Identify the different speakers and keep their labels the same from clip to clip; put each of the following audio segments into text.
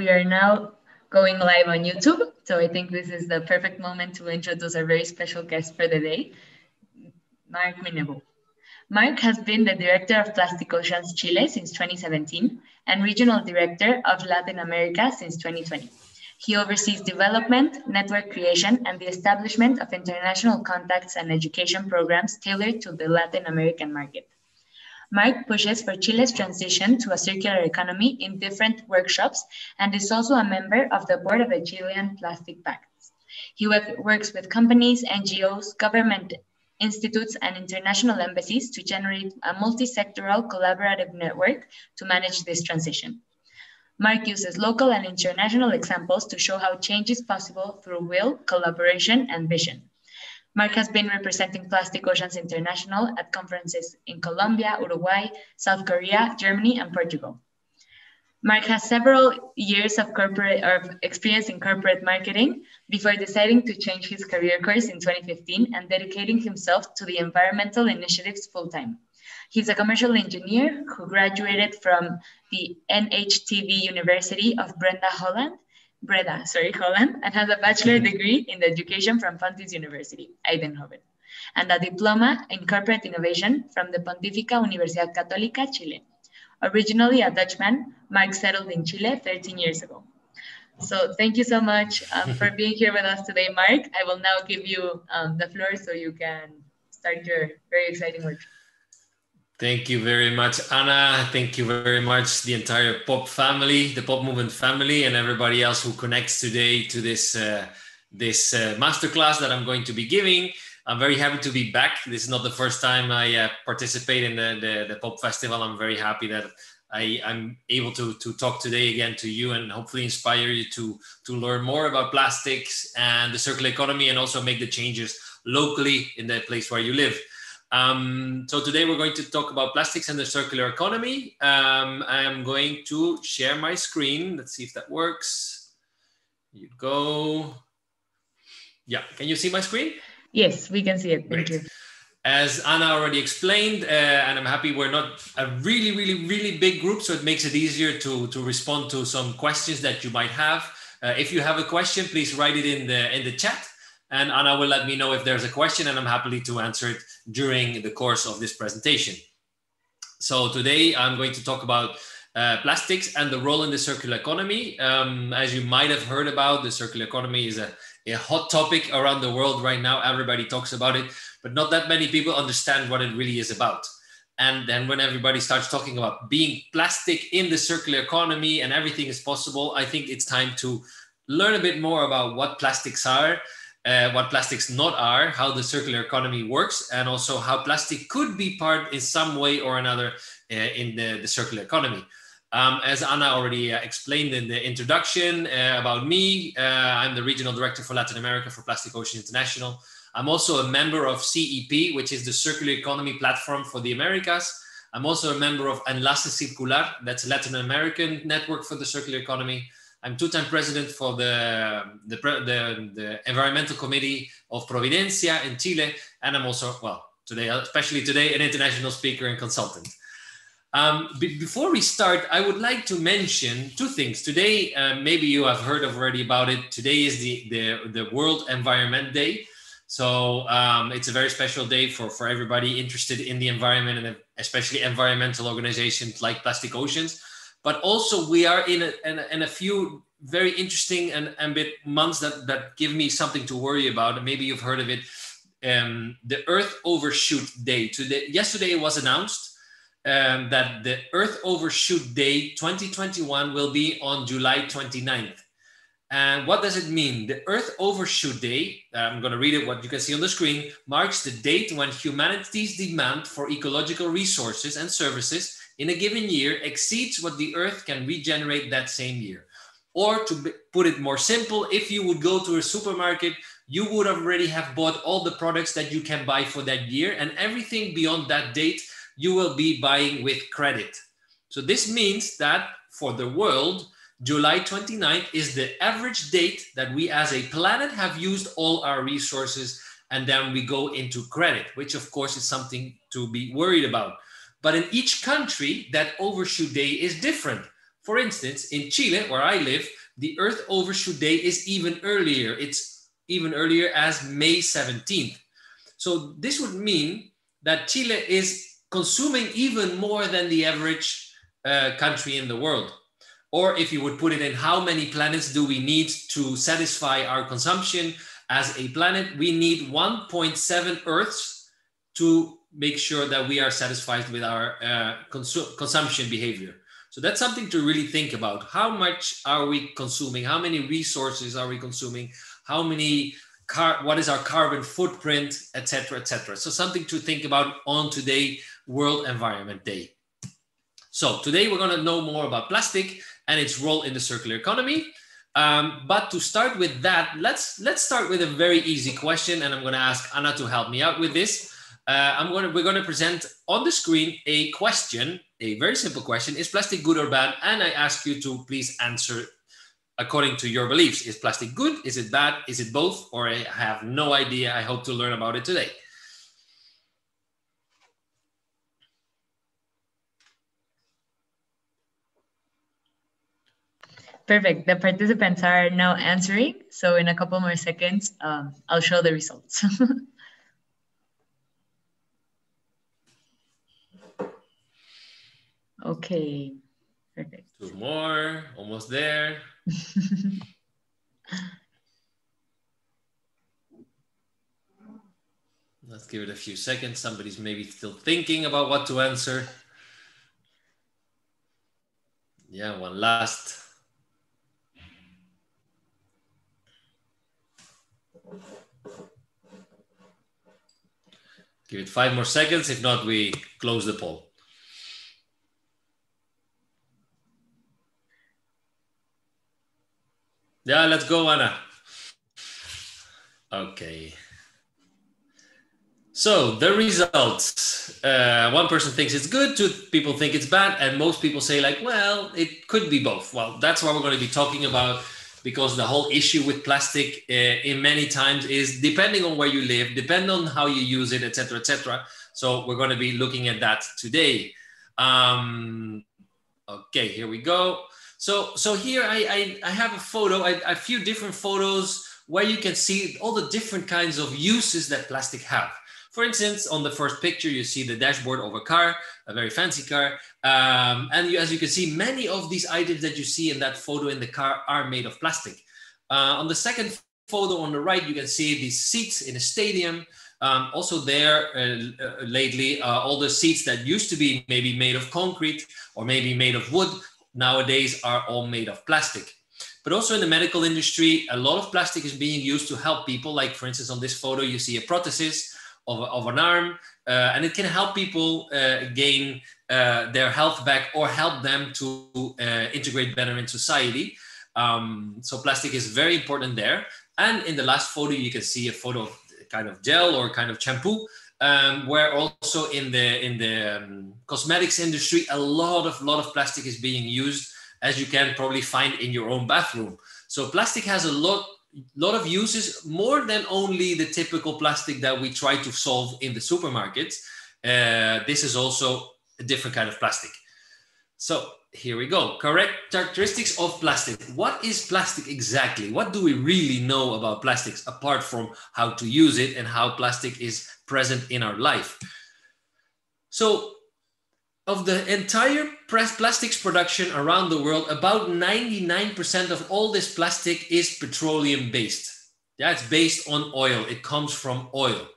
Speaker 1: We are now going live on YouTube. So I think this is the perfect moment to introduce our very special guest for the day, Mark Minneboo. Mark has been the director of Plastic Oceans Chile since 2017 and regional director of Latin America since 2020. He oversees development, network creation, and the establishment of international contacts and education programs tailored to the Latin American market. Mark pushes for Chile's transition to a circular economy in different workshops and is also a member of the board of the Chilean Plastic Pact. He works with companies, NGOs, government institutes, and international embassies to generate a multi-sectoral collaborative network to manage this transition. Mark uses local and international examples to show how change is possible through will, collaboration, and vision. Mark has been representing Plastic Oceans International at conferences in Colombia, Uruguay, South Korea, Germany, and Portugal. Mark has several years of corporate of experience in corporate marketing before deciding to change his career course in 2015 and dedicating himself to the environmental initiatives full time. He's a commercial engineer who graduated from the NHTV University of Breda Holland Breda, sorry, Holland, and has a bachelor degree in education from Fontys University, Eindhoven, and a diploma in corporate innovation from the Pontificia Universidad Católica, Chile. Originally a Dutchman, Mark settled in Chile 13 years ago. So thank you so much um, for being here with us today, Mark. I will now give you um, the floor so you can start your very exciting work.
Speaker 2: Thank you very much, Anna. Thank you very much, the entire pop family, the pop movement family, and everybody else who connects today to this uh, this uh, masterclass that I'm going to be giving. I'm very happy to be back. This is not the first time I uh, participate in the, the, the pop festival. I'm very happy that I, am able to, to talk today again to you and hopefully inspire you to, to learn more about plastics and the circular economy and also make the changes locally in the place where you live. Um, so today we're going to talk about plastics and the circular economy. Um, I am going to share my screen. Let's see if that works. You go. Yeah, can you see my screen?
Speaker 1: Yes, we can see it. Thank Great. you.
Speaker 2: As Anna already explained, uh, and I'm happy we're not a really, really, really big group, so it makes it easier to, to respond to some questions that you might have. Uh, if you have a question, please write it in the in the chat and Anna will let me know if there's a question and I'm happily to answer it during the course of this presentation. So today I'm going to talk about uh, plastics and the role in the circular economy. Um, as you might have heard about, the circular economy is a, a hot topic around the world right now. Everybody talks about it, but not that many people understand what it really is about. And then when everybody starts talking about being plastic in the circular economy and everything is possible, I think it's time to learn a bit more about what plastics are uh, what plastics not are, how the circular economy works, and also how plastic could be part in some way or another uh, in the, the circular economy. Um, as Anna already uh, explained in the introduction uh, about me, uh, I'm the regional director for Latin America for Plastic Ocean International. I'm also a member of CEP, which is the circular economy platform for the Americas. I'm also a member of Enlace Circular, that's a Latin American network for the circular economy. I'm two-time president for the, the, the, the, environmental committee of Providencia in Chile. And I'm also, well, today, especially today, an international speaker and consultant. Um, before we start, I would like to mention two things. Today, uh, maybe you have heard already about it. Today is the, the, the World Environment Day. So um, it's a very special day for, for everybody interested in the environment and especially environmental organizations like Plastic Oceans but also we are in a, in a, in a few very interesting and, and bit months that, that give me something to worry about. maybe you've heard of it. Um, the Earth Overshoot Day. Today, yesterday it was announced um, that the Earth Overshoot Day 2021 will be on July 29th. And what does it mean? The Earth Overshoot Day, I'm going to read it, what you can see on the screen, marks the date when humanity's demand for ecological resources and services in a given year exceeds what the earth can regenerate that same year. Or to put it more simple, if you would go to a supermarket, you would already have bought all the products that you can buy for that year, and everything beyond that date, you will be buying with credit. So this means that for the world, July 29th is the average date that we as a planet have used all our resources, and then we go into credit, which of course is something to be worried about. But in each country, that overshoot day is different. For instance, in Chile, where I live, the Earth Overshoot Day is even earlier. It's even earlier as May 17th. So this would mean that Chile is consuming even more than the average uh, country in the world. Or if you would put it in how many planets do we need to satisfy our consumption as a planet, we need 1.7 Earths to make sure that we are satisfied with our uh, consu- consumption behavior. So that's something to really think about. How much are we consuming? How many resources are we consuming? How many car? What is our carbon footprint, etc., etc. So something to think about on today, World Environment Day. So today we're going to know more about plastic and its role in the circular economy. Um, but to start with that, let's let's start with a very easy question, and I'm going to ask Anna to help me out with this. Uh, I'm to we're going to present on the screen a question, a very simple question: Is plastic good or bad? And I ask you to please answer according to your beliefs. Is plastic good? Is it bad? Is it both? Or I have no idea. I hope to learn about it today.
Speaker 1: Perfect. The participants are now answering. So in a couple more seconds, um, I'll show the results. okay. Perfect.
Speaker 2: Two more, almost there. Let's give it a few seconds. Somebody's maybe still thinking about what to answer. Yeah, one last. Give it five more seconds. If not, we close the poll. Yeah, let's go, Anna. Okay. So the results. Uh, one person thinks it's good, two people think it's bad, and most people say like, well, it could be both. Well, that's what we're going to be talking about because the whole issue with plastic uh, in many times is depending on where you live, depending on how you use it, etc., etc. So we're going to be looking at that today. Um, okay, here we go. So so here I I, I have a photo, I, a few different photos where you can see all the different kinds of uses that plastic have. For instance, on the first picture, you see the dashboard of a car, a very fancy car. Um, and you, as you can see, many of these items that you see in that photo in the car are made of plastic. Uh, on the second photo on the right, you can see these seats in a stadium. Um, also there uh, uh, lately, uh, all the seats that used to be maybe made of concrete or maybe made of wood, nowadays are all made of plastic. But also in the medical industry, a lot of plastic is being used to help people. Like for instance, on this photo, you see a prosthesis of, of an arm, uh, and it can help people uh, gain uh, their health back or help them to uh, integrate better in society. Um, so plastic is very important there. And in the last photo, you can see a photo of kind of gel or kind of shampoo, um, where also in the in the um, cosmetics industry, a lot of lot of plastic is being used, as you can probably find in your own bathroom. So plastic has a lot lot of uses more than only the typical plastic that we try to solve in the supermarkets. Uh, this is also a different kind of plastic. So here we go. Correct characteristics of plastic. What is plastic exactly? What do we really know about plastics apart from how to use it and how plastic is present in our life? So of the entire plastics production around the world, about 99% of all this plastic is petroleum based. Yeah, it's based on oil. It comes from oil.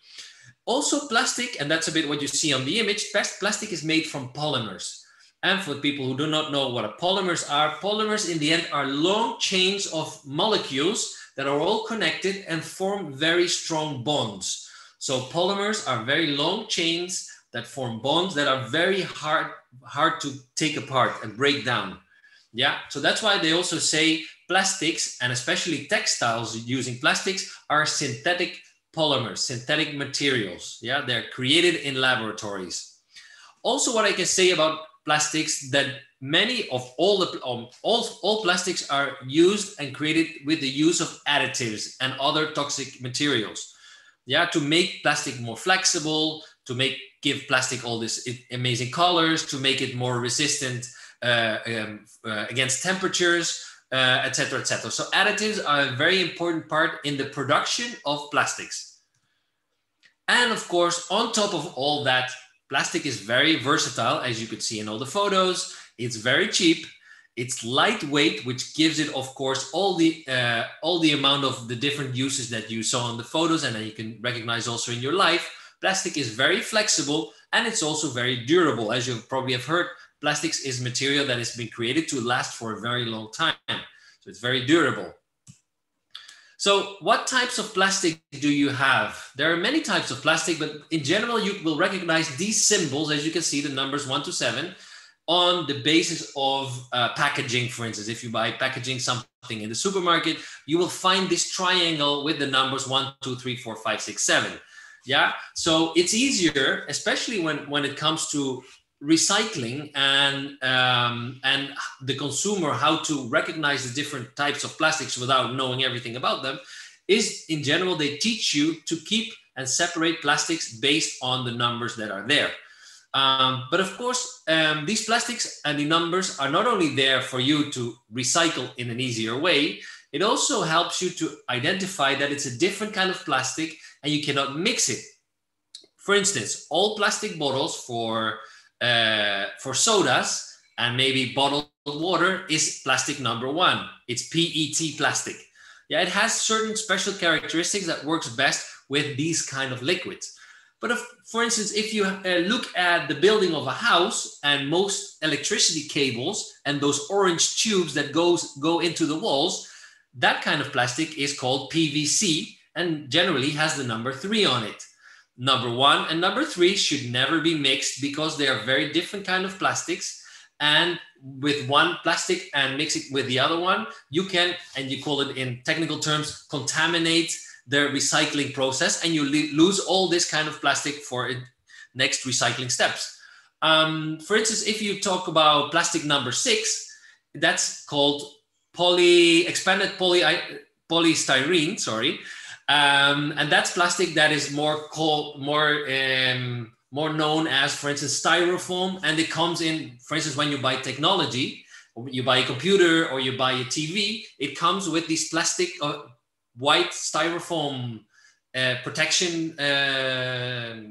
Speaker 2: Also, plastic, and that's a bit what you see on the image, plastic is made from polymers. And for people who do not know what polymers are, polymers in the end are long chains of molecules that are all connected and form very strong bonds. So polymers are very long chains that form bonds that are very hard hard to take apart and break down. Yeah? So that's why they also say plastics and especially textiles using plastics are synthetic polymers synthetic materials. Yeah? They're created in laboratories. Also what i can say about plastics that many of all the um, all, all plastics are used and created with the use of additives and other toxic materials yeah to make plastic more flexible to make give plastic all these amazing colors to make it more resistant uh, um, uh, against temperatures, etc., uh, etc. Et so additives are a very important part in the production of plastics. And of course, on top of all that, plastic is very versatile, as you could see in all the photos. It's very cheap. It's lightweight, which gives it, of course, all the uh, all the amount of the different uses that you saw in the photos, and that you can recognize also in your life. Plastic is very flexible, and it's also very durable. As you probably have heard, plastics is material that has been created to last for a very long time. So it's very durable. So what types of plastic do you have? There are many types of plastic, but in general, you will recognize these symbols, as you can see, the numbers one to seven, on the basis of uh, packaging, for instance. If you buy packaging something in the supermarket, you will find this triangle with the numbers one, two, three, four, five, six, seven. Yeah. So it's easier, especially when, when it comes to recycling and um, and the consumer how to recognize the different types of plastics without knowing everything about them is in general they teach you to keep and separate plastics based on the numbers that are there um, but of course um, these plastics and the numbers are not only there for you to recycle in an easier way it also helps you to identify that it's a different kind of plastic and you cannot mix it for instance all plastic bottles for uh, for sodas and maybe bottled water is plastic number one. It's PET plastic. Yeah, it has certain special characteristics that works best with these kind of liquids. But if, for instance, if you uh, look at the building of a house and most electricity cables and those orange tubes that goes go into the walls, that kind of plastic is called PVC and generally has the number three on it. Number one and number three should never be mixed because they are very different kind of plastics. And with one plastic and mix it with the other one you can and you call it in technical terms contaminate the recycling process and you lose all this kind of plastic for next recycling steps um, for instance if you talk about plastic number six that's called poly expanded poly polystyrene sorry um, and that's plastic that is more called more um, more known as, for instance, styrofoam. And it comes in, for instance, when you buy technology, you buy a computer or you buy a TV, it comes with these plastic uh, white styrofoam uh, protection uh,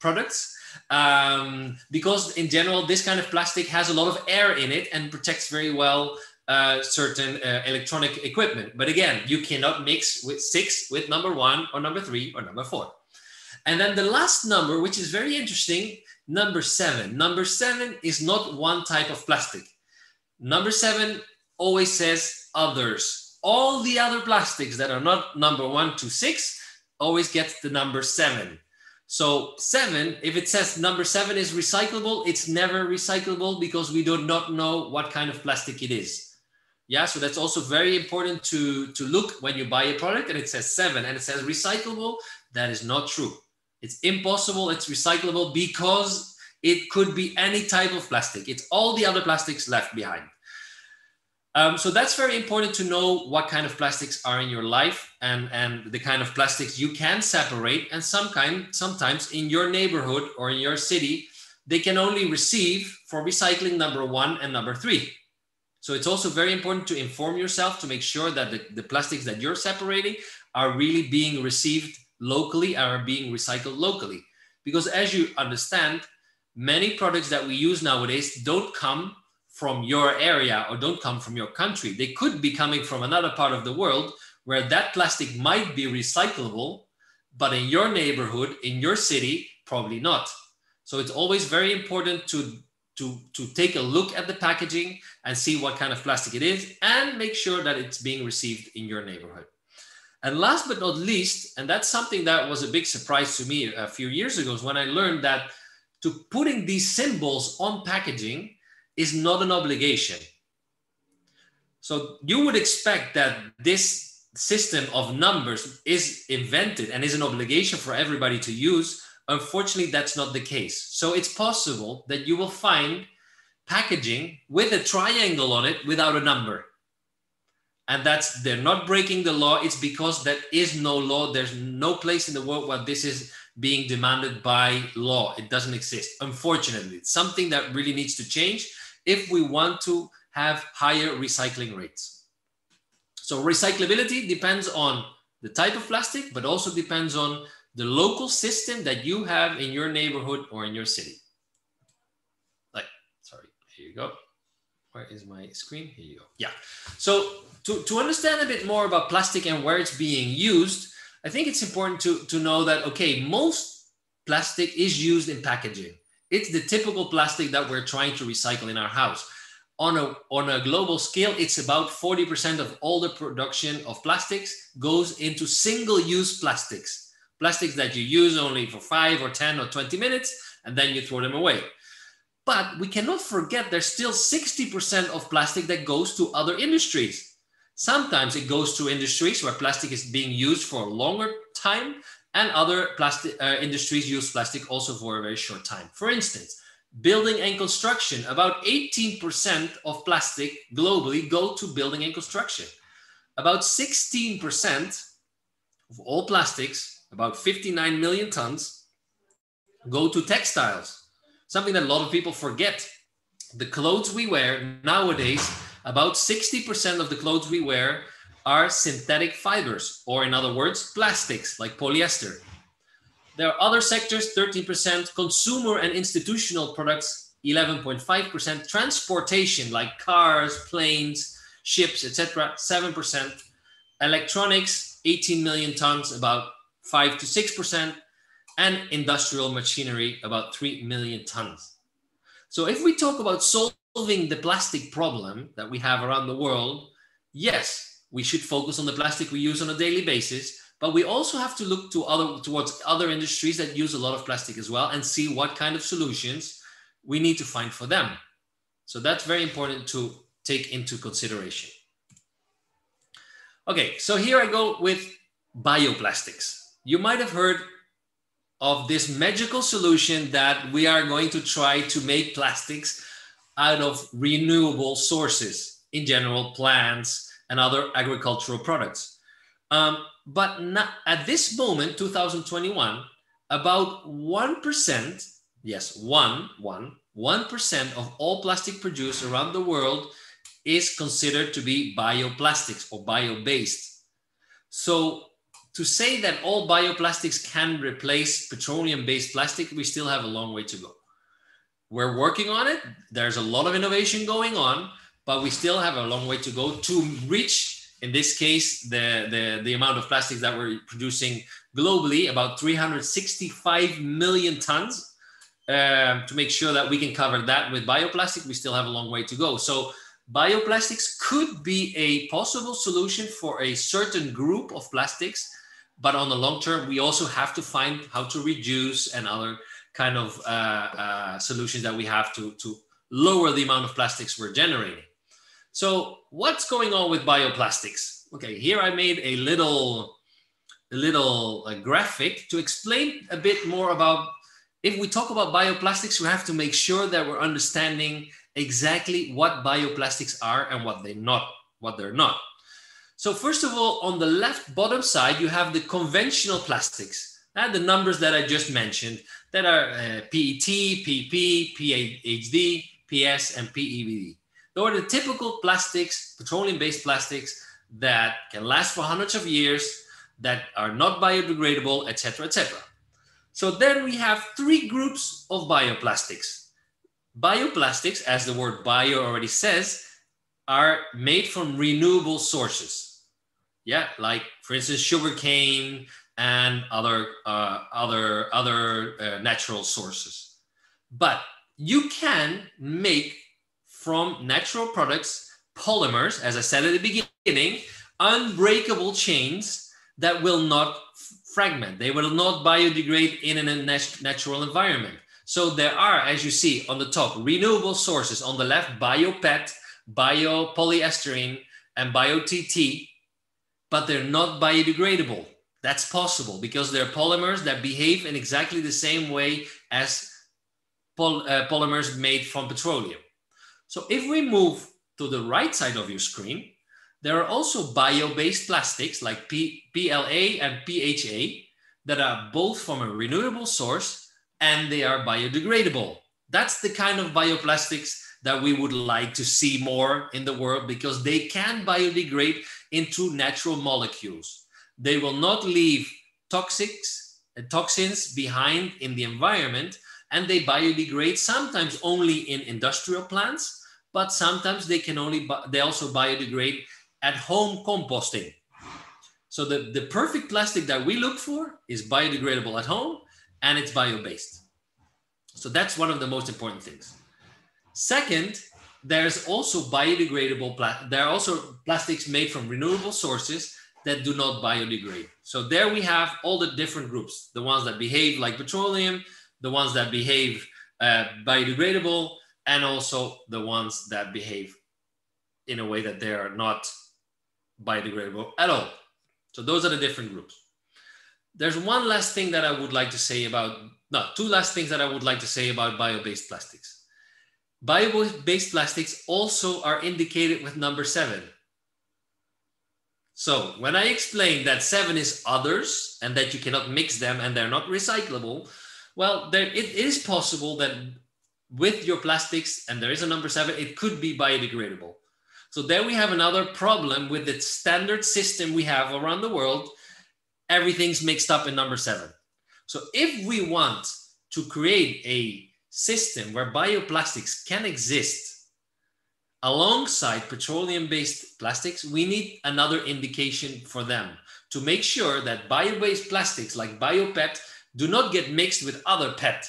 Speaker 2: products. Um, because in general, this kind of plastic has a lot of air in it and protects very well uh, certain uh, electronic equipment. But again, you cannot mix with six with number one or number three or number four. And then the last number, which is very interesting, number seven. Number seven is not one type of plastic. Number seven always says others. All the other plastics that are not number one to six always get the number seven. So seven, if it says number seven is recyclable, it's never recyclable because we do not know what kind of plastic it is. Yeah, so that's also very important to, to look when you buy a product and it says seven and it says recyclable. That is not true. It's impossible. It's recyclable because it could be any type of plastic. It's all the other plastics left behind. Um, so that's very important to know what kind of plastics are in your life and, and the kind of plastics you can separate. And some kind, sometimes in your neighborhood or in your city, they can only receive for recycling number one and number three. So it's also very important to inform yourself to make sure that the, the plastics that you're separating are really being received locally are being recycled locally. Because as you understand, many products that we use nowadays don't come from your area or don't come from your country. They could be coming from another part of the world where that plastic might be recyclable, but in your neighborhood, in your city, probably not. So it's always very important to to, to take a look at the packaging and see what kind of plastic it is and make sure that it's being received in your neighborhood. And last but not least, and that's something that was a big surprise to me a few years ago, is when I learned that to putting these symbols on packaging is not an obligation. So you would expect that this system of numbers is invented and is an obligation for everybody to use Unfortunately, that's not the case. So it's possible that you will find packaging with a triangle on it without a number. And that's they're not breaking the law. It's because there is no law. There's no place in the world where this is being demanded by law. It doesn't exist. Unfortunately, it's something that really needs to change. If we want to have higher recycling rates. So recyclability depends on the type of plastic, but also depends on the local system that you have in your neighborhood or in your city. Like, sorry, here you go. Where is my screen? Here you go. Yeah. So to, to understand a bit more about plastic and where it's being used, I think it's important to, to know that, okay, most plastic is used in packaging. It's the typical plastic that we're trying to recycle in our house. On a, on a global scale, it's about 40% of all the production of plastics goes into single use plastics, plastics that you use only for five or 10 or 20 minutes, and then you throw them away. But we cannot forget there's still 60% of plastic that goes to other industries. Sometimes it goes to industries where plastic is being used for a longer time, and other plastic uh, industries use plastic also for a very short time. For instance, building and construction, about 18% of plastic globally go to building and construction. About 16% of all plastics, about 59 million tons, go to textiles something that a lot of people forget. The clothes we wear nowadays, about 60% of the clothes we wear are synthetic fibers, or in other words, plastics like polyester. There are other sectors, 13%, consumer and institutional products, 11.5%, transportation like cars, planes, ships, etc., 7%, electronics, 18 million tons, about 5 to 6%, and industrial machinery, about 3 million tons. So if we talk about solving the plastic problem that we have around the world, yes, we should focus on the plastic we use on a daily basis, but we also have to look to other, towards other industries that use a lot of plastic as well and see what kind of solutions we need to find for them. So that's very important to take into consideration. Okay, so here I go with bioplastics. You might have heard of this magical solution that we are going to try to make plastics out of renewable sources, in general, plants and other agricultural products. Um, but not, at this moment, 2021, about 1%, yes, one, one, 1% of all plastic produced around the world is considered to be bioplastics or bio-based. So to say that all bioplastics can replace petroleum based plastic, we still have a long way to go. We're working on it. There's a lot of innovation going on, but we still have a long way to go to reach, in this case, the, the, the amount of plastics that we're producing globally, about 365 million tons. Uh, to make sure that we can cover that with bioplastic, we still have a long way to go. So bioplastics could be a possible solution for a certain group of plastics but on the long term, we also have to find how to reduce and other kind of uh, uh, solutions that we have to, to lower the amount of plastics we're generating. So what's going on with bioplastics? Okay, here I made a little, a little uh, graphic to explain a bit more about if we talk about bioplastics, we have to make sure that we're understanding exactly what bioplastics are and what they're not, what they're not. So first of all, on the left bottom side, you have the conventional plastics, and the numbers that I just mentioned that are uh, PET, PP, PHD, PS, and PEBD. Those are the typical plastics, petroleum-based plastics that can last for hundreds of years, that are not biodegradable, etc., etc. So then we have three groups of bioplastics. Bioplastics, as the word bio already says, are made from renewable sources yeah like for instance sugarcane and other uh, other other uh, natural sources but you can make from natural products polymers as i said at the beginning unbreakable chains that will not fragment they will not biodegrade in a nat- natural environment so there are as you see on the top renewable sources on the left biopet biopolyestyrene and bio-TT but they're not biodegradable. That's possible because they're polymers that behave in exactly the same way as uh, polymers made from petroleum. So if we move to the right side of your screen, there are also bio-based plastics like P PLA and PHA that are both from a renewable source and they are biodegradable. That's the kind of bioplastics that we would like to see more in the world because they can biodegrade into natural molecules. They will not leave toxics, uh, toxins behind in the environment and they biodegrade sometimes only in industrial plants, but sometimes they can only, they also biodegrade at home composting. So the, the perfect plastic that we look for is biodegradable at home and it's bio-based. So that's one of the most important things. Second, there's also biodegradable, pla- there are also plastics made from renewable sources that do not biodegrade. So there we have all the different groups, the ones that behave like petroleum, the ones that behave uh, biodegradable, and also the ones that behave in a way that they are not biodegradable at all. So those are the different groups. There's one last thing that I would like to say about, no, two last things that I would like to say about bio-based plastics. Bio-based plastics also are indicated with number seven. So when I explain that seven is others and that you cannot mix them and they're not recyclable, well, there, it is possible that with your plastics, and there is a number seven, it could be biodegradable. So there we have another problem with the standard system we have around the world. Everything's mixed up in number seven. So if we want to create a system where bioplastics can exist alongside petroleum-based plastics, we need another indication for them to make sure that bio-based plastics like BioPET do not get mixed with other PET,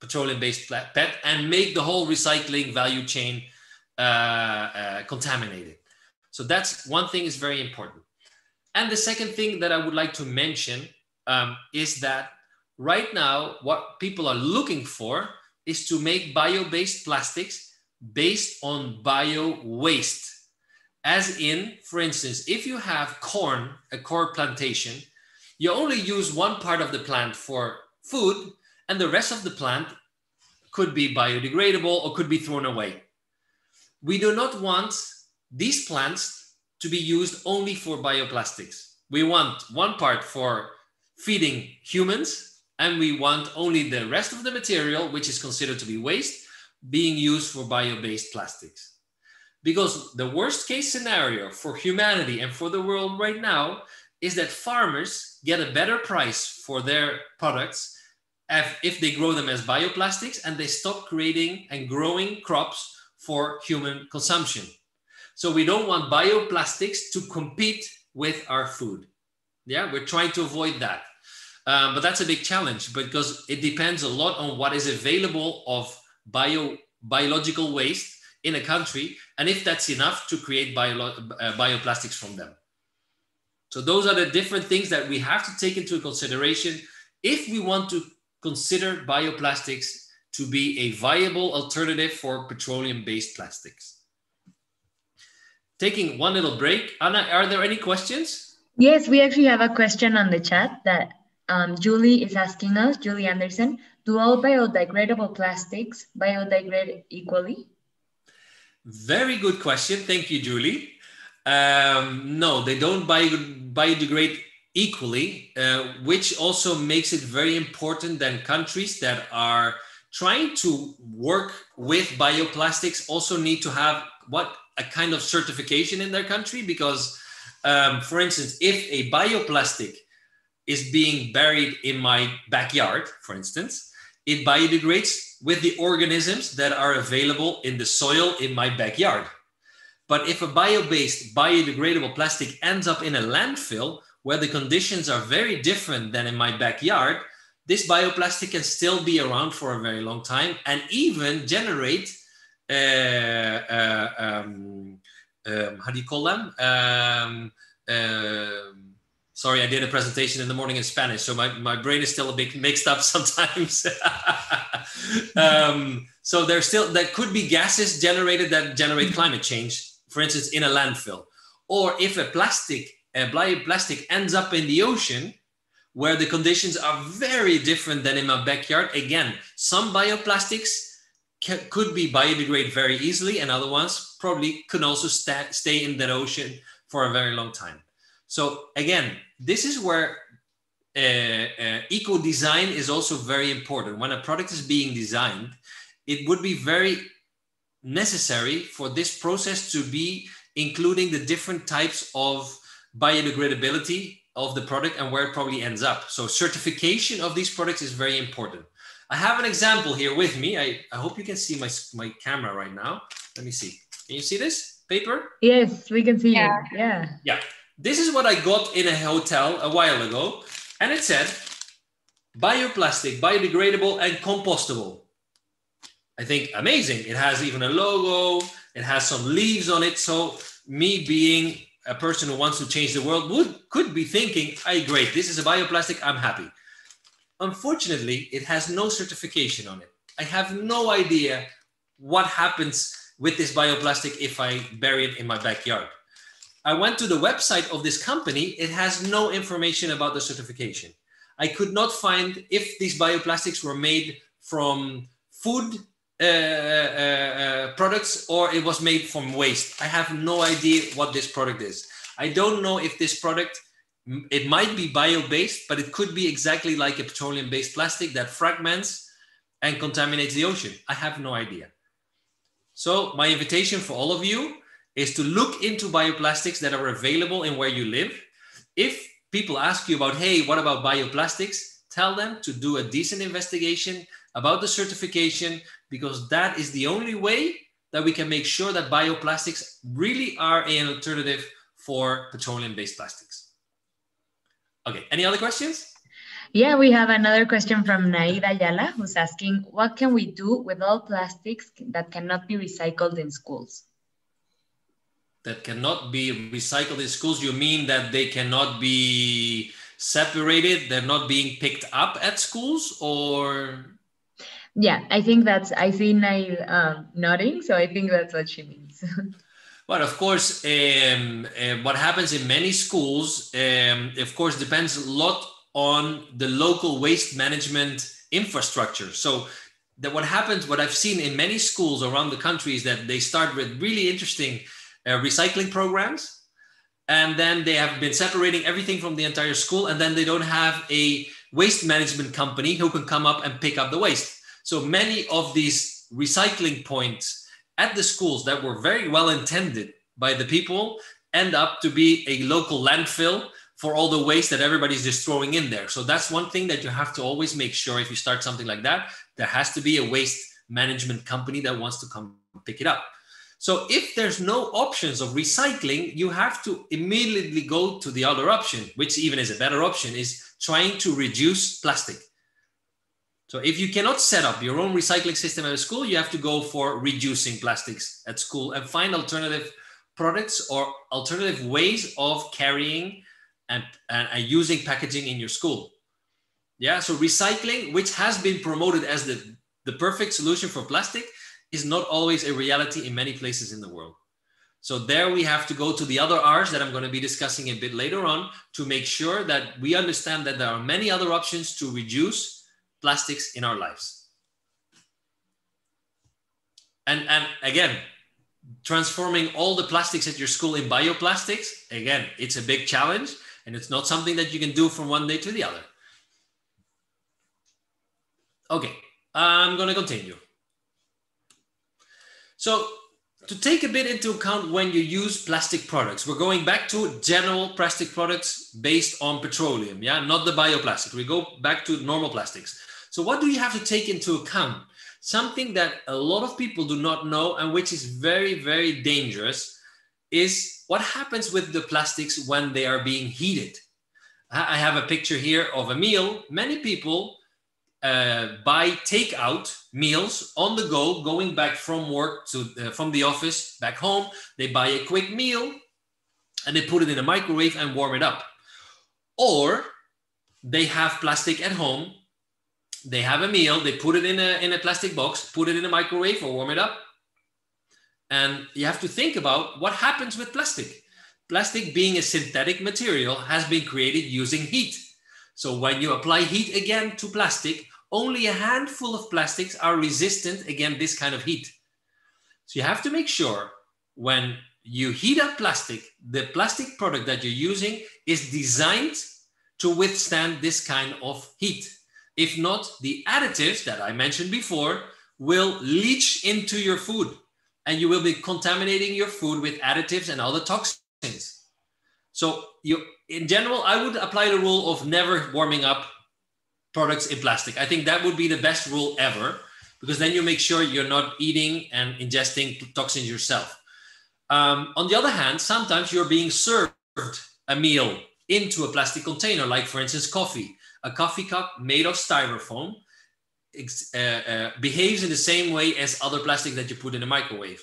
Speaker 2: petroleum-based PET, and make the whole recycling value chain uh, uh, contaminated. So that's one thing is very important. And the second thing that I would like to mention um, is that right now, what people are looking for is to make bio-based plastics based on bio waste. As in, for instance, if you have corn, a corn plantation, you only use one part of the plant for food, and the rest of the plant could be biodegradable or could be thrown away. We do not want these plants to be used only for bioplastics. We want one part for feeding humans, and we want only the rest of the material, which is considered to be waste, being used for bio-based plastics. Because the worst case scenario for humanity and for the world right now is that farmers get a better price for their products if they grow them as bioplastics and they stop creating and growing crops for human consumption. So we don't want bioplastics to compete with our food. Yeah, we're trying to avoid that. Um, but that's a big challenge because it depends a lot on what is available of bio, biological waste in a country and if that's enough to create bio, uh, bioplastics from them. So those are the different things that we have to take into consideration if we want to consider bioplastics to be a viable alternative for petroleum-based plastics. Taking one little break. Anna, are there any questions?
Speaker 1: Yes, we actually have a question on the chat that um, Julie is asking us, Julie Anderson, do all biodegradable plastics biodegrade equally?
Speaker 2: Very good question. Thank you, Julie. Um, no, they don't bio biodegrade equally, uh, which also makes it very important that countries that are trying to work with bioplastics also need to have what a kind of certification in their country? Because um, for instance if a bioplastic is being buried in my backyard for instance it biodegrades with the organisms that are available in the soil in my backyard. But if a bio-based biodegradable plastic ends up in a landfill where the conditions are very different than in my backyard, this bioplastic can still be around for a very long time and even generate uh, uh, um, um, how do you call them? Um, uh, sorry, I did a presentation in the morning in Spanish, so my, my brain is still a bit mixed up sometimes. Um, so there's still there could be gases generated that generate climate change for instance, in a landfill. Or if a plastic, a bioplastic ends up in the ocean, where the conditions are very different than in my backyard. Again, some bioplastics could be biodegrade very easily, and other ones probably could also sta- stay in that ocean for a very long time. So again, this is where uh, uh, eco design is also very important. When a product is being designed, it would be very necessary for this process to be including the different types of biodegradability of the product and where it probably ends up. So certification of these products is very important. I have an example here with me. I, I hope you can see my, my camera right now. Let me see. Can you see this paper?
Speaker 1: Yes, we can see yeah. you. Yeah.
Speaker 2: Yeah. This is what I got in a hotel a while ago. And it said bioplastic, biodegradable, and compostable. I think amazing. It has even a logo, it has some leaves on it. So, me being a person who wants to change the world would could be thinking, "Hey, great! This is a bioplastic. I'm happy." Unfortunately, it has no certification on it. I have no idea what happens with this bioplastic if I bury it in my backyard. I went to the website of this company. It has no information about the certification. I could not find if these bioplastics were made from food uh, uh, uh, products or it was made from waste. I have no idea what this product is. I don't know if this product, it might be bio-based, but it could be exactly like a petroleum-based plastic that fragments and contaminates the ocean. I have no idea. So my invitation for all of you is to look into bioplastics that are available in where you live. If people ask you about, hey, what about bioplastics? Tell them to do a decent investigation about the certification because that is the only way that we can make sure that bioplastics really are an alternative for petroleum-based plastics. Okay, any other questions?
Speaker 1: Yeah, we have another question from Naida Yala, who's asking, what can we do with all plastics that cannot be recycled in schools?
Speaker 2: That cannot be recycled in schools? You mean that they cannot be separated? They're not being picked up at schools or?
Speaker 1: Yeah, I think that's, I see Nail um, nodding, so I think that's what she means.
Speaker 2: But of course, um, uh, what happens in many schools, um, of course, depends a lot on the local waste management infrastructure. So that what happens, what I've seen in many schools around the country is that they start with really interesting uh, recycling programs, and then they have been separating everything from the entire school, and then they don't have a waste management company who can come up and pick up the waste. So many of these recycling points at the schools that were very well intended by the people end up to be a local landfill for all the waste that everybody's just throwing in there. So that's one thing that you have to always make sure if you start something like that, there has to be a waste management company that wants to come pick it up. So if there's no options of recycling, you have to immediately go to the other option, which even is a better option, is trying to reduce plastic. So if you cannot set up your own recycling system at a school, you have to go for reducing plastics at school and find alternative products or alternative ways of carrying and, and, and using packaging in your school. Yeah, so recycling, which has been promoted as the, the perfect solution for plastic, is not always a reality in many places in the world. So there we have to go to the other R's that I'm going to be discussing a bit later on to make sure that we understand that there are many other options to reduce plastics in our lives. And, and again, transforming all the plastics at your school in bioplastics, again, it's a big challenge. And it's not something that you can do from one day to the other. Okay, I'm going to continue. So to take a bit into account when you use plastic products, we're going back to general plastic products based on petroleum, yeah, not the bioplastic. We go back to normal plastics. So what do you have to take into account? Something that a lot of people do not know and which is very, very dangerous is what happens with the plastics when they are being heated. I have a picture here of a meal. Many people uh, buy takeout meals on the go, going back from work to uh, from the office back home. They buy a quick meal and they put it in a microwave and warm it up. Or they have plastic at home. They have a meal. They put it in a in a plastic box, put it in a microwave or warm it up, and you have to think about what happens with plastic. Plastic, being a synthetic material, has been created using heat. So when you apply heat again to plastic, only a handful of plastics are resistant against this kind of heat. So you have to make sure when you heat up plastic, the plastic product that you're using is designed to withstand this kind of heat. If not, the additives that I mentioned before will leach into your food and you will be contaminating your food with additives and other toxins. So you, in general, I would apply the rule of never warming up products in plastic. I think that would be the best rule ever because then you make sure you're not eating and ingesting toxins yourself. Um, on the other hand, sometimes you're being served a meal into a plastic container, like for instance, coffee. A coffee cup made of styrofoam uh, uh, behaves in the same way as other plastic that you put in a microwave.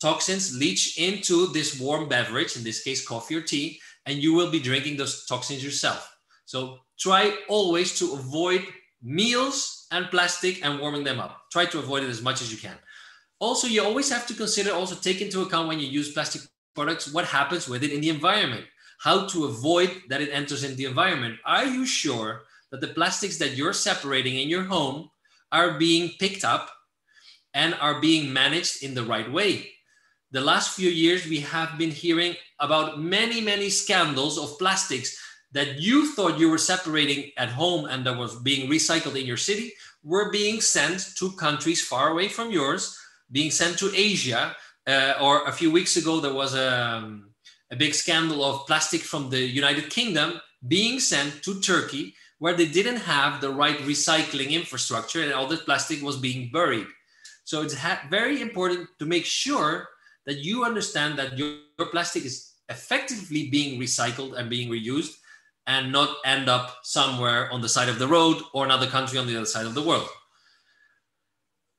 Speaker 2: Toxins leach into this warm beverage, in this case, coffee or tea, and you will be drinking those toxins yourself. So try always to avoid meals and plastic and warming them up. Try to avoid it as much as you can. Also, you always have to consider, also take into account when you use plastic products, what happens with it in the environment, how to avoid that it enters in the environment. Are you sure that the plastics that you're separating in your home are being picked up and are being managed in the right way? The last few years, we have been hearing about many, many scandals of plastics that you thought you were separating at home and that was being recycled in your city were being sent to countries far away from yours, being sent to Asia. Uh, or a few weeks ago, there was a, um, a big scandal of plastic from the United Kingdom being sent to Turkey, where they didn't have the right recycling infrastructure and all the plastic was being buried. So it's very important to make sure that you understand that your, your plastic is effectively being recycled and being reused and not end up somewhere on the side of the road or another country on the other side of the world.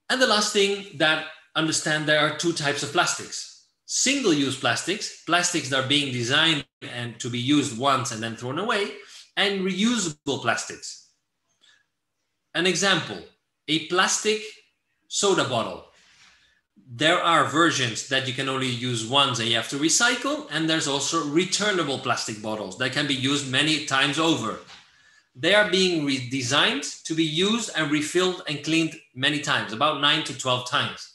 Speaker 2: And the last thing that understand there are two types of plastics. Single-use plastics, plastics that are being designed and to be used once and then thrown away, and reusable plastics. An example, a plastic soda bottle there are versions that you can only use once and you have to recycle. And there's also returnable plastic bottles that can be used many times over. They are being redesigned to be used and refilled and cleaned many times, about nine to 12 times.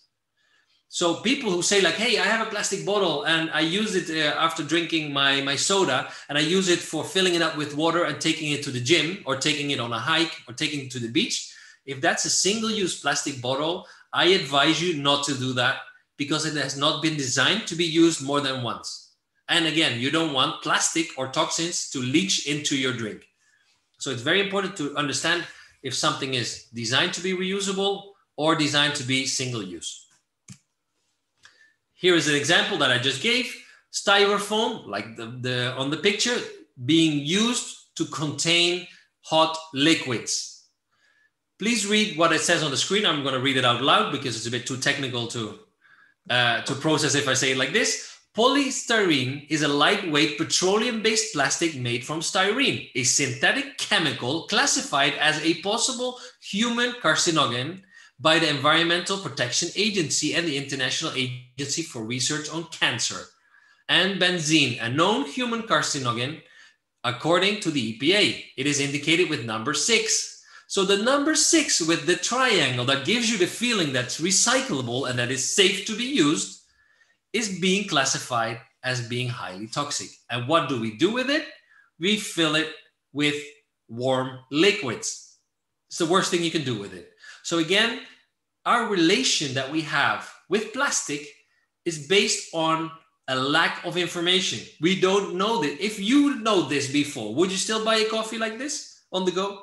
Speaker 2: So people who say like, hey, I have a plastic bottle and I use it uh, after drinking my, my soda and I use it for filling it up with water and taking it to the gym or taking it on a hike or taking it to the beach. If that's a single use plastic bottle, I advise you not to do that because it has not been designed to be used more than once. And again, you don't want plastic or toxins to leach into your drink. So it's very important to understand if something is designed to be reusable or designed to be single use. Here is an example that I just gave. Styrofoam, like the, the on the picture, being used to contain hot liquids. Please read what it says on the screen. I'm going to read it out loud because it's a bit too technical to, uh, to process if I say it like this. Polystyrene is a lightweight petroleum-based plastic made from styrene, a synthetic chemical classified as a possible human carcinogen by the Environmental Protection Agency and the International Agency for Research on Cancer. And benzene, a known human carcinogen, according to the EPA. It is indicated with number six, so the number six with the triangle that gives you the feeling that's recyclable and that is safe to be used is being classified as being highly toxic. And what do we do with it? We fill it with warm liquids. It's the worst thing you can do with it. So again, our relation that we have with plastic is based on a lack of information. We don't know that. If you know this before, would you still buy a coffee like this on the go?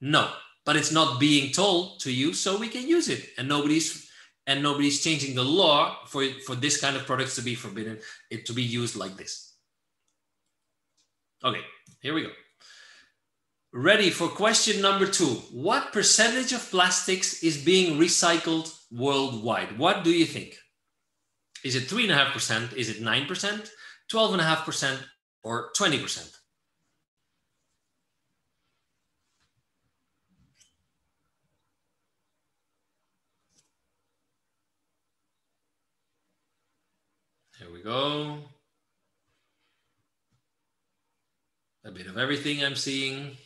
Speaker 2: No, but it's not being told to you, so we can use it, and nobody's and nobody's changing the law for for this kind of products to be forbidden, it to be used like this. Okay, here we go. Ready for question number two. What percentage of plastics is being recycled worldwide? What do you think? Is it 3.5%? Is it 9%? 12.5%? Or 20%? There we go. A bit of everything I'm seeing.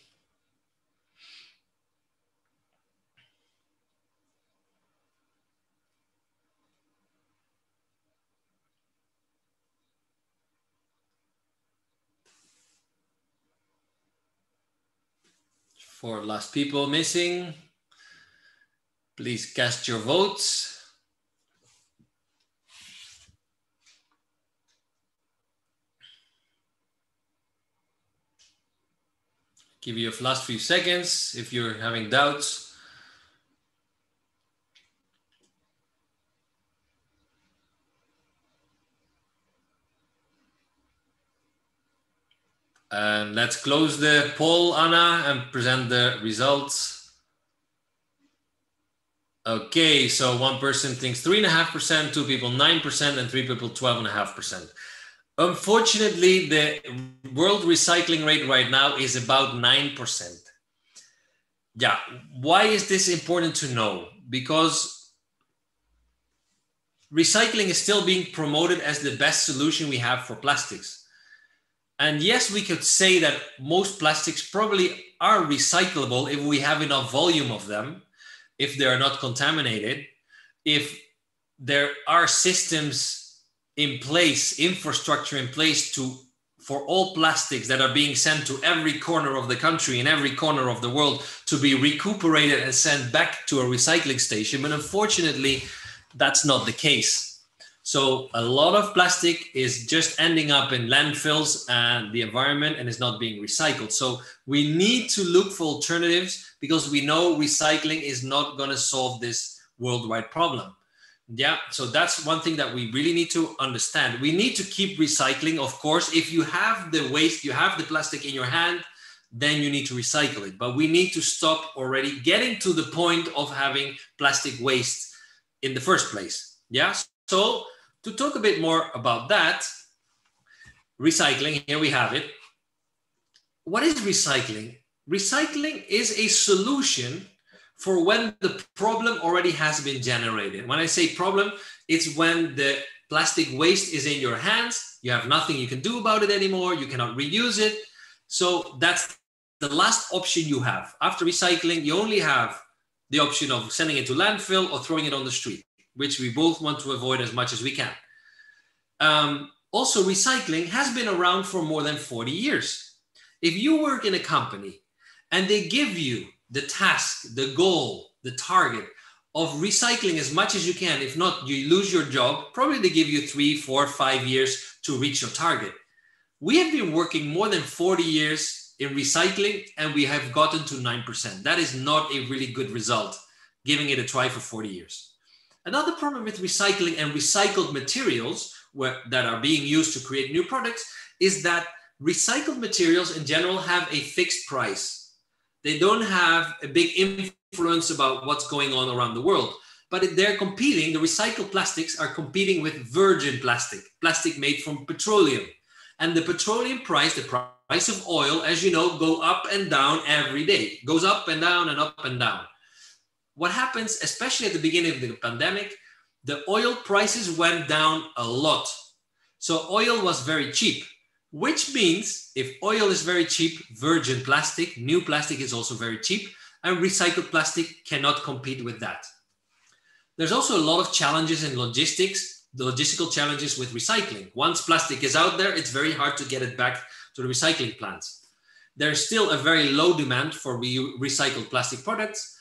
Speaker 2: Four last people missing. Please cast your votes. Give you a last few seconds if you're having doubts. And let's close the poll, Anna, and present the results. Okay, so one person thinks three and a half percent, two people nine percent, and three people twelve and a half percent. Unfortunately, the world recycling rate right now is about nine percent. Yeah, why is this important to know? Because recycling is still being promoted as the best solution we have for plastics. And yes, we could say that most plastics probably are recyclable if we have enough volume of them, if they are not contaminated, if there are systems in place, infrastructure in place to for all plastics that are being sent to every corner of the country in every corner of the world to be recuperated and sent back to a recycling station. But unfortunately, that's not the case. So a lot of plastic is just ending up in landfills and the environment and is not being recycled. So we need to look for alternatives because we know recycling is not going to solve this worldwide problem. Yeah, so that's one thing that we really need to understand. We need to keep recycling, of course. If you have the waste, you have the plastic in your hand, then you need to recycle it. But we need to stop already getting to the point of having plastic waste in the first place. Yeah, so to talk a bit more about that, recycling, here we have it. What is recycling? Recycling is a solution for when the problem already has been generated. When I say problem, it's when the plastic waste is in your hands, you have nothing you can do about it anymore, you cannot reuse it. So that's the last option you have. After recycling, you only have the option of sending it to landfill or throwing it on the street which we both want to avoid as much as we can. Um, also, recycling has been around for more than 40 years. If you work in a company and they give you the task, the goal, the target of recycling as much as you can, if not, you lose your job, probably they give you three, four, five years to reach your target. We have been working more than 40 years in recycling and we have gotten to 9%. That is not a really good result, giving it a try for 40 years. Another problem with recycling and recycled materials where, that are being used to create new products is that recycled materials in general have a fixed price. They don't have a big influence about what's going on around the world, but they're competing, the recycled plastics are competing with virgin plastic, plastic made from petroleum. And the petroleum price, the price of oil, as you know, go up and down every day, goes up and down and up and down what happens, especially at the beginning of the pandemic, the oil prices went down a lot. So oil was very cheap, which means if oil is very cheap, virgin plastic, new plastic is also very cheap, and recycled plastic cannot compete with that. There's also a lot of challenges in logistics, the logistical challenges with recycling. Once plastic is out there, it's very hard to get it back to the recycling plants. There's still a very low demand for re recycled plastic products,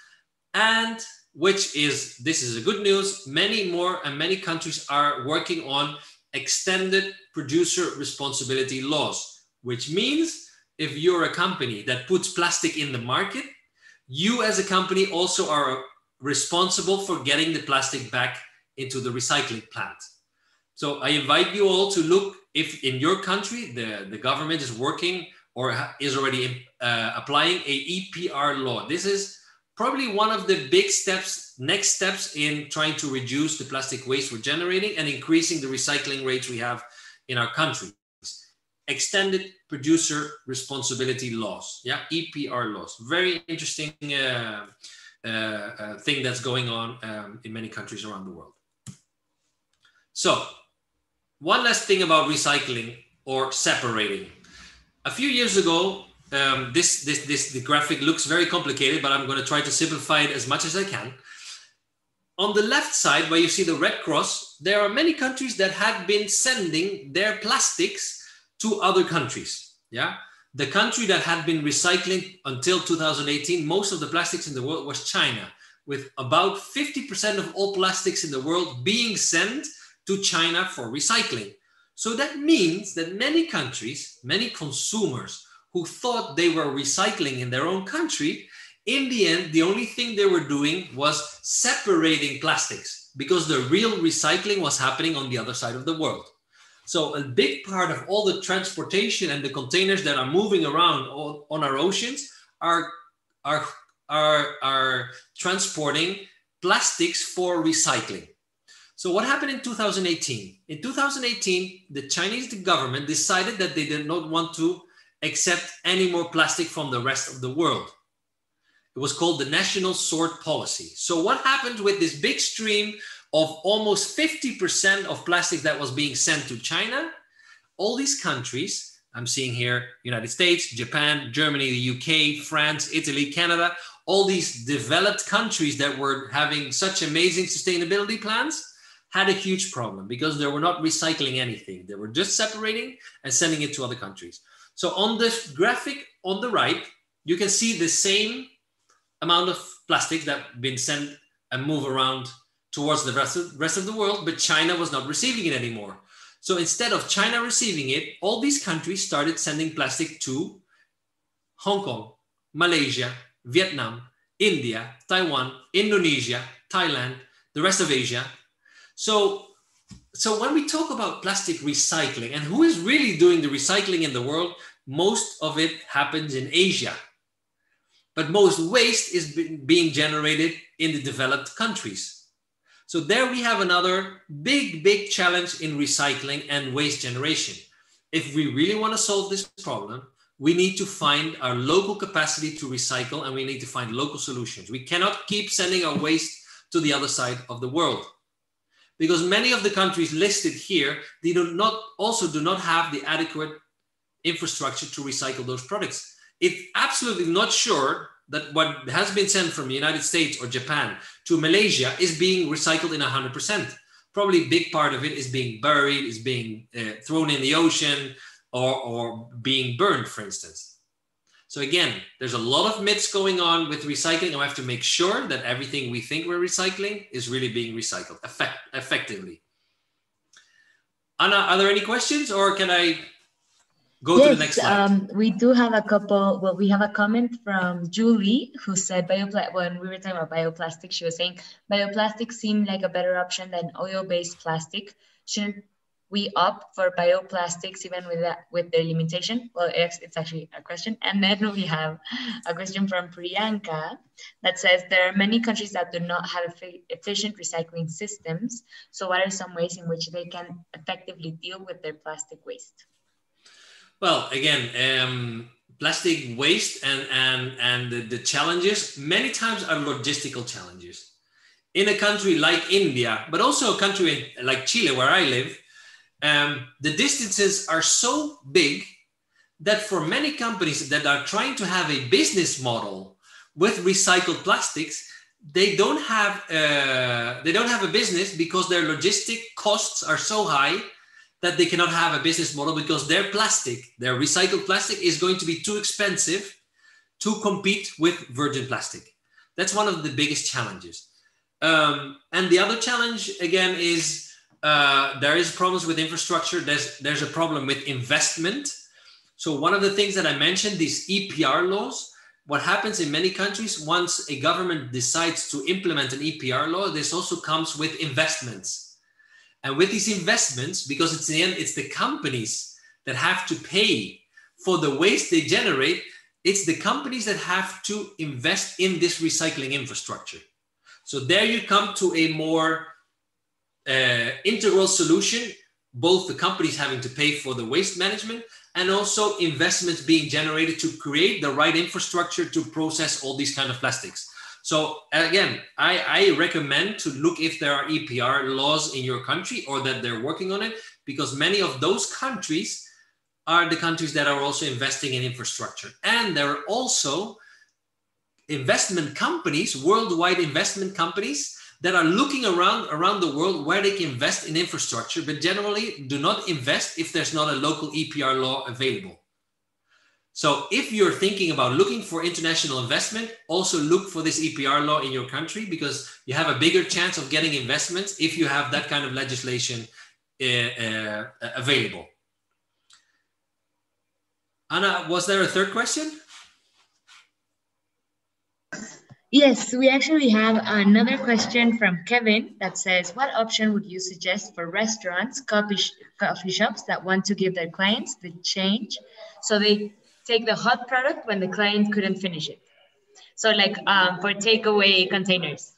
Speaker 2: and which is this is a good news many more and many countries are working on extended producer responsibility laws which means if you're a company that puts plastic in the market you as a company also are responsible for getting the plastic back into the recycling plant. So i invite you all to look if in your country the, the government is working or is already uh, applying a epr law. This is probably one of the big steps, next steps in trying to reduce the plastic waste we're generating and increasing the recycling rates we have in our countries. Extended producer responsibility laws, yeah, EPR laws. Very interesting uh, uh, uh, thing that's going on um, in many countries around the world. So, one last thing about recycling or separating. A few years ago, um, this, this, this, the graphic looks very complicated, but I'm going to try to simplify it as much as I can. On the left side, where you see the red cross, there are many countries that have been sending their plastics to other countries. Yeah. The country that had been recycling until 2018, most of the plastics in the world was China, with about 50% of all plastics in the world being sent to China for recycling. So that means that many countries, many consumers who thought they were recycling in their own country, in the end, the only thing they were doing was separating plastics because the real recycling was happening on the other side of the world. So a big part of all the transportation and the containers that are moving around on our oceans are, are, are, are transporting plastics for recycling. So what happened in 2018? In 2018, the Chinese government decided that they did not want to accept any more plastic from the rest of the world. It was called the National Sword Policy. So what happened with this big stream of almost 50% of plastic that was being sent to China? All these countries, I'm seeing here United States, Japan, Germany, the UK, France, Italy, Canada, all these developed countries that were having such amazing sustainability plans had a huge problem because they were not recycling anything. They were just separating and sending it to other countries. So on this graphic on the right, you can see the same amount of plastics that been sent and move around towards the rest of, rest of the world, but China was not receiving it anymore. So instead of China receiving it, all these countries started sending plastic to Hong Kong, Malaysia, Vietnam, India, Taiwan, Indonesia, Thailand, the rest of Asia. So, so when we talk about plastic recycling and who is really doing the recycling in the world, most of it happens in Asia. But most waste is being generated in the developed countries. So there we have another big, big challenge in recycling and waste generation. If we really want to solve this problem, we need to find our local capacity to recycle and we need to find local solutions. We cannot keep sending our waste to the other side of the world because many of the countries listed here, they do not also do not have the adequate infrastructure to recycle those products. It's absolutely not sure that what has been sent from the United States or Japan to Malaysia is being recycled in 100%. Probably a big part of it is being buried, is being uh, thrown in the ocean, or, or being burned, for instance. So again, there's a lot of myths going on with recycling, and we have to make sure that everything we think we're recycling is really being recycled effect effectively. Anna, are there any questions, or can I go yes, to the next slide? Um,
Speaker 1: we do have a couple. Well, we have a comment from Julie who said bioplastic. When we were talking about bioplastic, she was saying bioplastic seemed like a better option than oil-based plastic. Shouldn't we opt for bioplastics even with that with their limitation? Well, it's, it's actually a question. And then we have a question from Priyanka that says there are many countries that do not have efficient recycling systems. So what are some ways in which they can effectively deal with their plastic waste?
Speaker 2: Well, again, um, plastic waste and, and, and the, the challenges many times are logistical challenges. In a country like India, but also a country like Chile, where I live, um, the distances are so big that for many companies that are trying to have a business model with recycled plastics, they don't have uh, they don't have a business because their logistic costs are so high that they cannot have a business model because their plastic, their recycled plastic, is going to be too expensive to compete with virgin plastic. That's one of the biggest challenges. Um, and the other challenge again is uh, there is problems with infrastructure. There's there's a problem with investment. So one of the things that I mentioned, these EPR laws, what happens in many countries, once a government decides to implement an EPR law, this also comes with investments. And with these investments, because it's the end, it's the companies that have to pay for the waste they generate, it's the companies that have to invest in this recycling infrastructure. So there you come to a more uh, integral solution, both the companies having to pay for the waste management and also investments being generated to create the right infrastructure to process all these kind of plastics. So again, I, I, recommend to look if there are EPR laws in your country or that they're working on it, because many of those countries are the countries that are also investing in infrastructure. And there are also investment companies, worldwide investment companies that are looking around around the world where they can invest in infrastructure, but generally do not invest if there's not a local EPR law available. So if you're thinking about looking for international investment, also look for this EPR law in your country because you have a bigger chance of getting investments if you have that kind of legislation uh, uh, available. Anna, was there a third question?
Speaker 1: Yes, we actually have another question from Kevin that says, what option would you suggest for restaurants, coffee, coffee shops that want to give their clients the change so they take the hot product when the client couldn't finish it? So like um, for takeaway containers.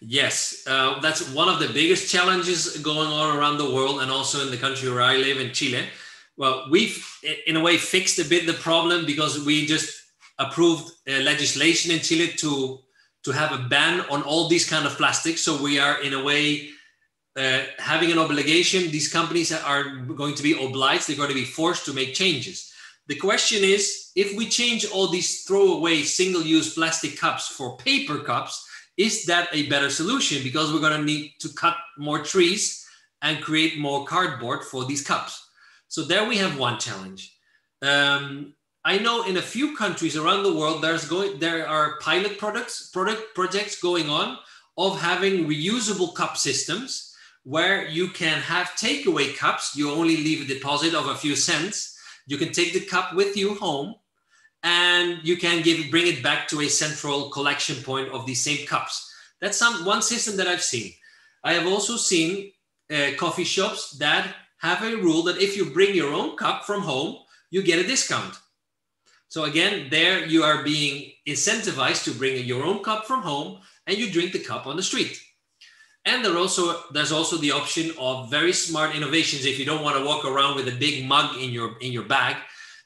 Speaker 2: Yes, uh, that's one of the biggest challenges going on around the world and also in the country where I live in Chile. Well, we've in a way fixed a bit the problem because we just approved uh, legislation in Chile to to have a ban on all these kind of plastics. So we are in a way uh, having an obligation. These companies are going to be obliged. They're going to be forced to make changes. The question is, if we change all these throwaway single-use plastic cups for paper cups, is that a better solution? Because we're going to need to cut more trees and create more cardboard for these cups. So there we have one challenge. Um, I know in a few countries around the world, there's going there are pilot products product projects going on of having reusable cup systems where you can have takeaway cups. You only leave a deposit of a few cents. You can take the cup with you home, and you can give bring it back to a central collection point of these same cups. That's some one system that I've seen. I have also seen uh, coffee shops that have a rule that if you bring your own cup from home, you get a discount. So again, there you are being incentivized to bring your own cup from home and you drink the cup on the street. And there also there's also the option of very smart innovations. If you don't want to walk around with a big mug in your in your bag,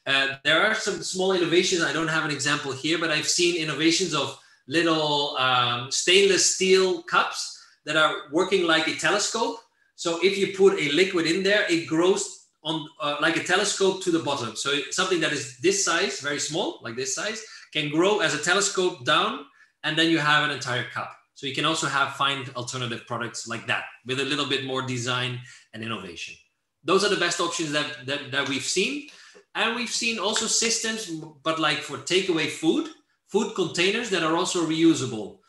Speaker 2: uh, there are some small innovations. I don't have an example here, but I've seen innovations of little um, stainless steel cups that are working like a telescope. So if you put a liquid in there, it grows on uh, like a telescope to the bottom. So something that is this size, very small, like this size, can grow as a telescope down, and then you have an entire cup. So you can also have find alternative products like that with a little bit more design and innovation. Those are the best options that, that, that we've seen. And we've seen also systems, but like for takeaway food, food containers that are also reusable.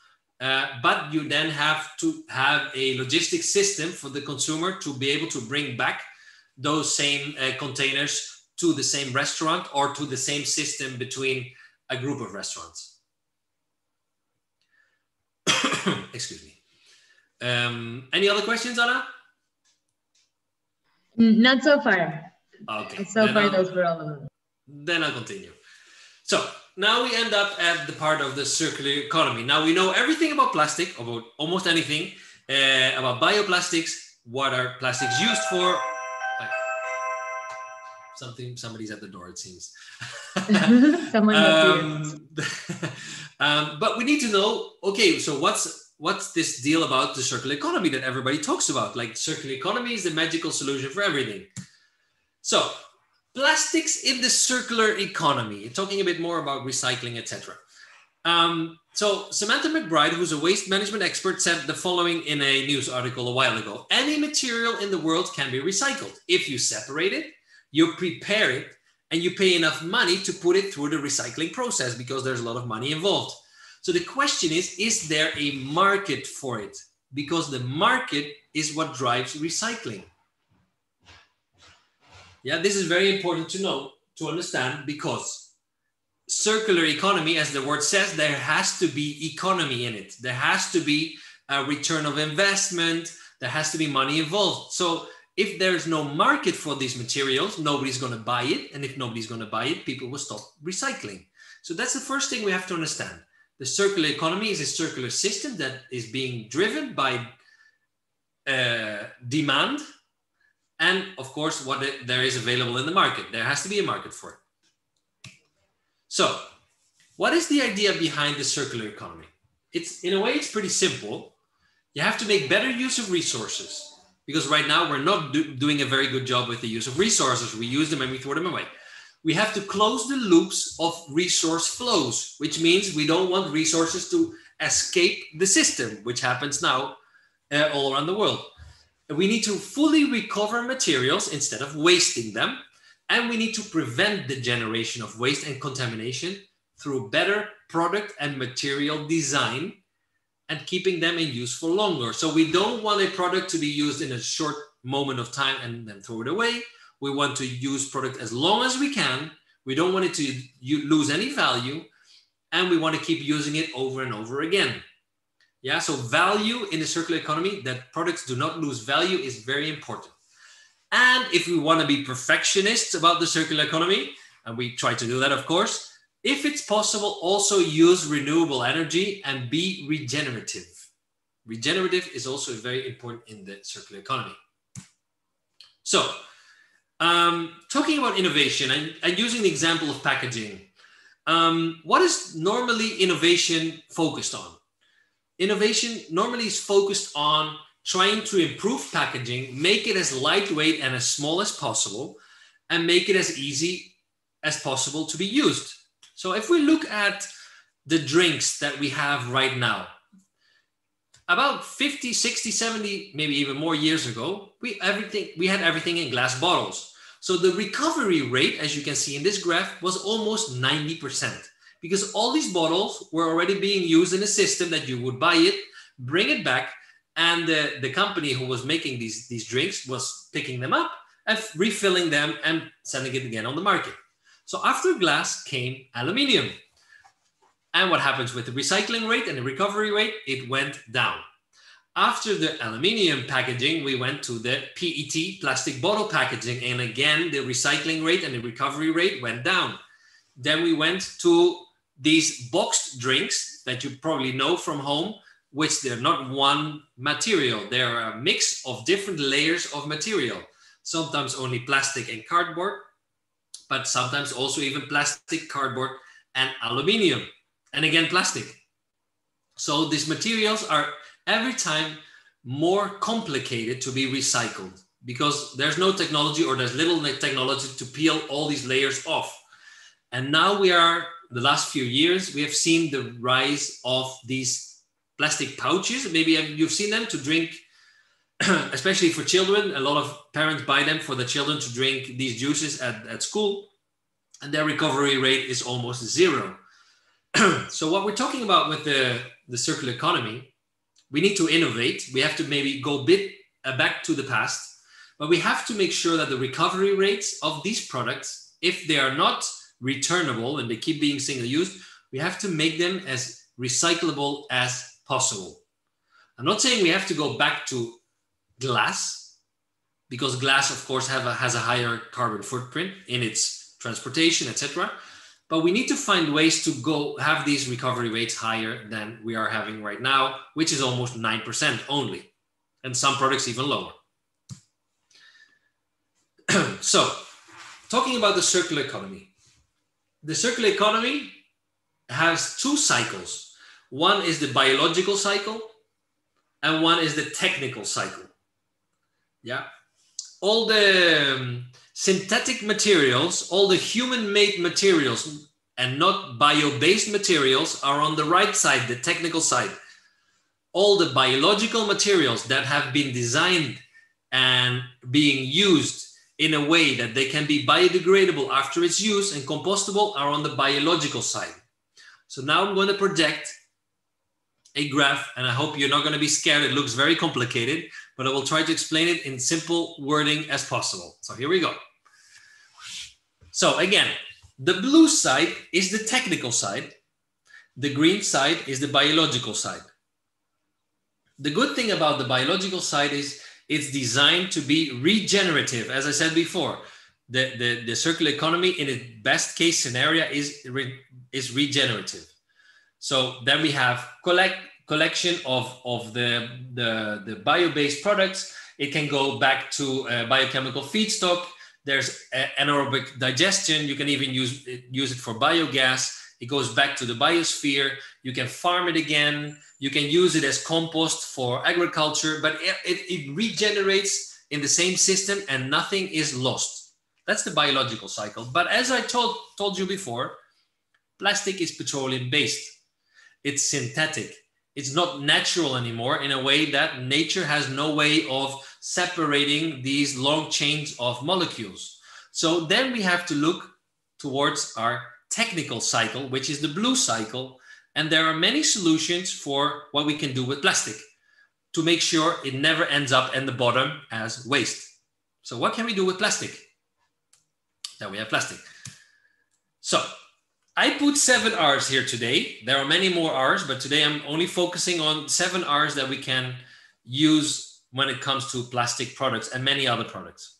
Speaker 2: Uh, but you then have to have a logistic system for the consumer to be able to bring back those same uh, containers to the same restaurant or to the same system between a group of restaurants. Excuse me. Um, any other questions, Anna?
Speaker 1: Not so far.
Speaker 2: Okay.
Speaker 1: So then far, I'll, those were all of them.
Speaker 2: Then I'll continue. So now we end up at the part of the circular economy. Now we know everything about plastic, about almost anything, uh, about bioplastics, what are plastics used for, something somebody's at the door it seems.
Speaker 1: Someone um,
Speaker 2: um, but we need to know okay so what's what's this deal about the circular economy that everybody talks about? Like circular economy is the magical solution for everything. So plastics in the circular economy talking a bit more about recycling etc um, so Samantha MacBride, who's a waste management expert, said the following in a news article a while ago: Any material in the world can be recycled if you separate it, you prepare it and you pay enough money to put it through the recycling process because there's a lot of money involved. So the question is is there a market for it? Because the market is what drives recycling. Yeah, this is very important to know, to understand, because circular economy, as the word says, there has to be economy in it. There has to be a return of investment, there has to be money involved. So if there's no market for these materials, nobody's going to buy it. And if nobody's going to buy it, people will stop recycling. So that's the first thing we have to understand. The circular economy is a circular system that is being driven by uh, demand and, of course, what it, there is available in the market. There has to be a market for it. So, what is the idea behind the circular economy? It's in a way, it's pretty simple. You have to make better use of resources because right now we're not do doing a very good job with the use of resources. We use them and we throw them away. We have to close the loops of resource flows, which means we don't want resources to escape the system, which happens now uh, all around the world. We need to fully recover materials instead of wasting them. And we need to prevent the generation of waste and contamination through better product and material design and keeping them in use for longer. So we don't want a product to be used in a short moment of time and then throw it away. We want to use product as long as we can We don't want it to lose any value, and we want to keep using it over and over again. Yeah, so value in the circular economy, that products do not lose value, is very important. And if we want to be perfectionists about the circular economy, and we try to do that, of course, if it's possible, also use renewable energy and be regenerative. Regenerative is also very important in the circular economy. So, um, talking about innovation and, and, using the example of packaging, um, what is normally innovation focused on? Innovation normally is focused on trying to improve packaging, make it as lightweight and as small as possible, and make it as easy as possible to be used. So if we look at the drinks that we have right now, about 50, 60, 70, maybe even more years ago, we everything we had everything in glass bottles. So the recovery rate, as you can see in this graph, was almost 90% because all these bottles were already being used in a system that you would buy it, bring it back, and the, the company who was making these, these drinks was picking them up and refilling them and sending it again on the market. So after glass came aluminium. And what happens with the recycling rate and the recovery rate? It went down. After the aluminium packaging, we went to the PET plastic bottle packaging. And again, the recycling rate and the recovery rate went down. Then we went to these boxed drinks that you probably know from home, which they're not one material. They're a mix of different layers of material, sometimes only plastic and cardboard, but sometimes also even plastic, cardboard, and aluminium. And again, plastic. So these materials are every time more complicated to be recycled because there's no technology or there's little technology to peel all these layers off. And now we are, the last few years, we have seen the rise of these plastic pouches. Maybe you've seen them to drink, especially for children. A lot of parents buy them for the children to drink these juices at, at school. And their recovery rate is almost zero. so what we're talking about with the, the circular economy we need to innovate. We have to maybe go a bit uh, back to the past, but we have to make sure that the recovery rates of these products, if they are not returnable and they keep being single use, we have to make them as recyclable as possible. I'm not saying we have to go back to glass because glass, of course, a, has a higher carbon footprint in its transportation, etc. But we need to find ways to go have these recovery rates higher than we are having right now, which is almost 9% only, and some products even lower. so, talking about the circular economy, the circular economy has two cycles. One is the biological cycle, and one is the technical cycle. Yeah. All the um, synthetic materials, all the human made materials and not bio based materials are on the right side, the technical side. All the biological materials that have been designed and being used in a way that they can be biodegradable after its use and compostable are on the biological side. So now I'm going to project a graph, and I hope you're not going to be scared. It looks very complicated, but I will try to explain it in simple wording as possible. So here we go. So again, the blue side is the technical side. The green side is the biological side. The good thing about the biological side is it's designed to be regenerative. As I said before, the, the, the circular economy in its best case scenario is, re, is regenerative. So then we have collect, collection of, of the, the, the bio-based products. It can go back to uh, biochemical feedstock there's uh, anaerobic digestion. You can even use it, use it for biogas. It goes back to the biosphere. You can farm it again. You can use it as compost for agriculture, but it, it, it regenerates in the same system and nothing is lost. That's the biological cycle. But as I told, told you before, plastic is petroleum based. It's synthetic. It's not natural anymore in a way that nature has no way of separating these long chains of molecules. So then we have to look towards our technical cycle, which is the blue cycle. And there are many solutions for what we can do with plastic to make sure it never ends up in the bottom as waste. So what can we do with plastic? Now we have plastic. So I put seven R's here today. There are many more R's, but today I'm only focusing on seven R's that we can use when it comes to plastic products and many other products.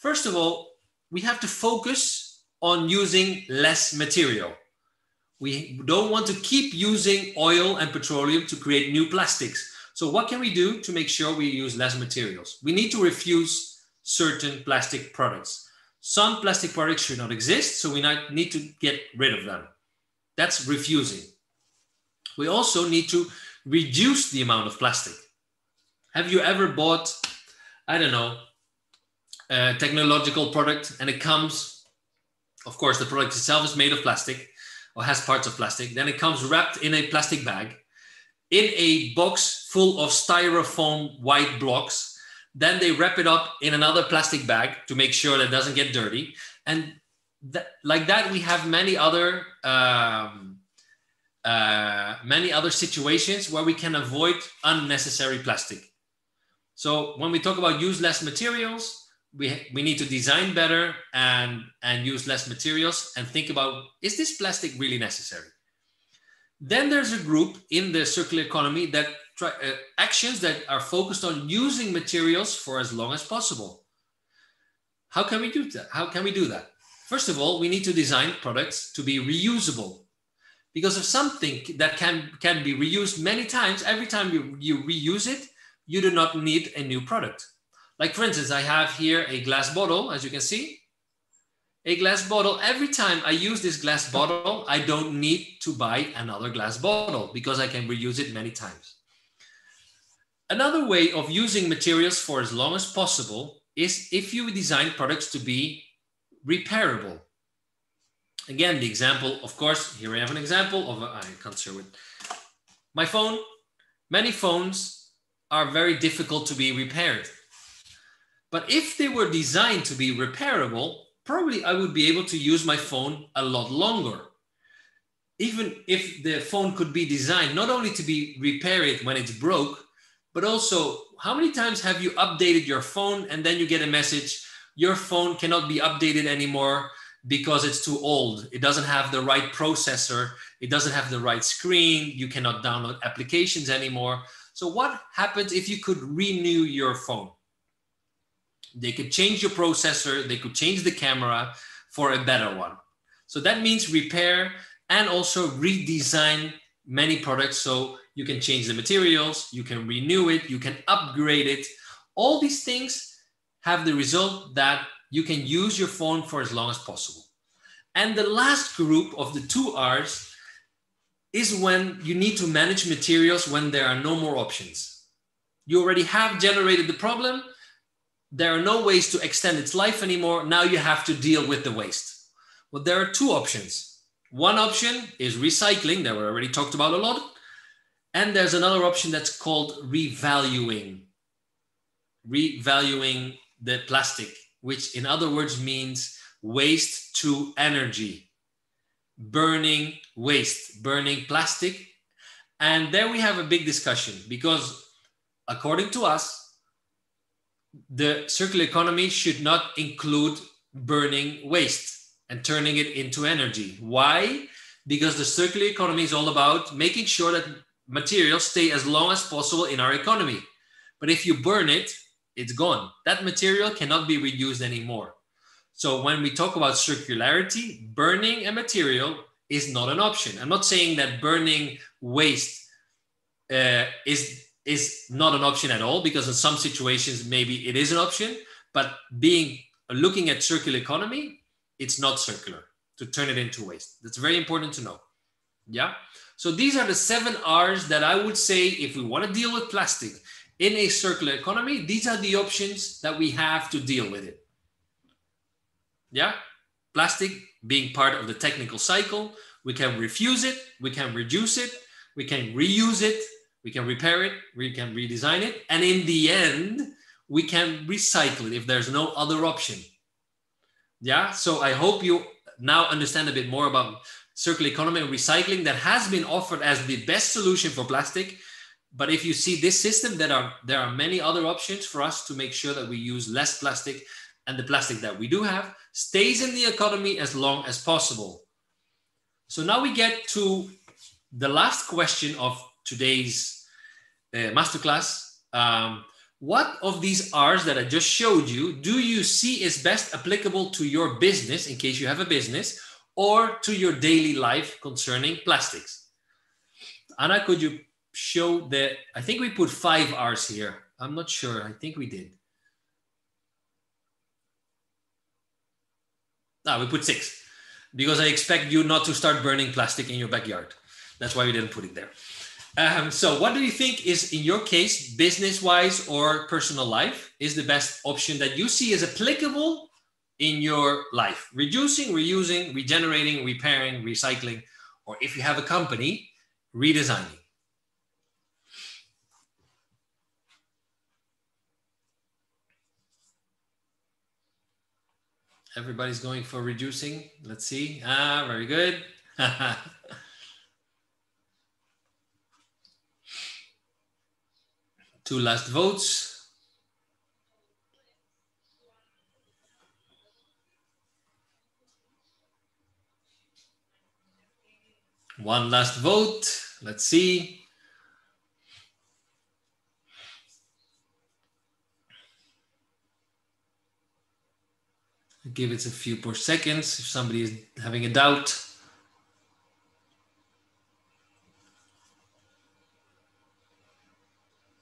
Speaker 2: First of all, we have to focus on using less material. We don't want to keep using oil and petroleum to create new plastics. So what can we do to make sure we use less materials? We need to refuse certain plastic products. Some plastic products should not exist, so we need to get rid of them. That's refusing. We also need to reduce the amount of plastic. Have you ever bought, I don't know, a technological product and it comes, of course, the product itself is made of plastic or has parts of plastic. Then it comes wrapped in a plastic bag in a box full of styrofoam white blocks then they wrap it up in another plastic bag to make sure that doesn't get dirty. And like that, we have many other um, uh, many other situations where we can avoid unnecessary plastic. So when we talk about use less materials, we, we need to design better and, and use less materials and think about, is this plastic really necessary? Then there's a group in the circular economy that try, uh, actions that are focused on using materials for as long as possible. How can we do that? How can we do that? First of all, we need to design products to be reusable. Because if something that can, can be reused many times, every time you, you reuse it, you do not need a new product. Like for instance, I have here a glass bottle, as you can see. A glass bottle, every time I use this glass bottle, I don't need to buy another glass bottle because I can reuse it many times. Another way of using materials for as long as possible is if you design products to be repairable. Again, the example, of course, here I have an example of, a, I can't show it. My phone, many phones are very difficult to be repaired. But if they were designed to be repairable, probably I would be able to use my phone a lot longer. Even if the phone could be designed not only to be repaired when it's broke, but also how many times have you updated your phone and then you get a message your phone cannot be updated anymore because it's too old. It doesn't have the right processor. It doesn't have the right screen. You cannot download applications anymore. So what happens if you could renew your phone? They could change your processor. They could change the camera for a better one. So that means repair and also redesign many products so you can change the materials, you can renew it, you can upgrade it. All these things have the result that you can use your phone for as long as possible. And the last group of the two R's is when you need to manage materials when there are no more options. You already have generated the problem. There are no ways to extend its life anymore. Now you have to deal with the waste. Well, there are two options. One option is recycling, that we already talked about a lot. And there's another option that's called revaluing. Revaluing the plastic, which in other words means waste to energy, burning waste, burning plastic. And there we have a big discussion because according to us, the circular economy should not include burning waste and turning it into energy. Why? Because the circular economy is all about making sure that materials stay as long as possible in our economy. But if you burn it, it's gone. That material cannot be reused anymore. So when we talk about circularity, burning a material is not an option. I'm not saying that burning waste uh, is is not an option at all because in some situations maybe it is an option. But being looking at circular economy, it's not circular to turn it into waste. That's very important to know. Yeah. So these are the seven R's that I would say if we want to deal with plastic in a circular economy, these are the options that we have to deal with it. Yeah, plastic being part of the technical cycle, we can refuse it, we can reduce it, we can reuse it, we can repair it, we can redesign it, and in the end, we can recycle it if there's no other option. Yeah, so I hope you now understand a bit more about circular economy and recycling that has been offered as the best solution for plastic. But if you see this system, there are, there are many other options for us to make sure that we use less plastic and the plastic that we do have stays in the economy as long as possible. So now we get to the last question of today's uh, masterclass. Um, what of these R's that I just showed you do you see is best applicable to your business in case you have a business or to your daily life concerning plastics? Anna, could you show the, I think we put five R's here. I'm not sure. I think we did. Ah, we put six because I expect you not to start burning plastic in your backyard. That's why we didn't put it there. Um, so, what do you think is, in your case, business wise or personal life, is the best option that you see is applicable in your life? Reducing, reusing, regenerating, repairing, recycling, or if you have a company, redesigning. Everybody's going for reducing. Let's see. Ah, very good. Two last votes. One last vote. Let's see. Give it a few more seconds if somebody is having a doubt.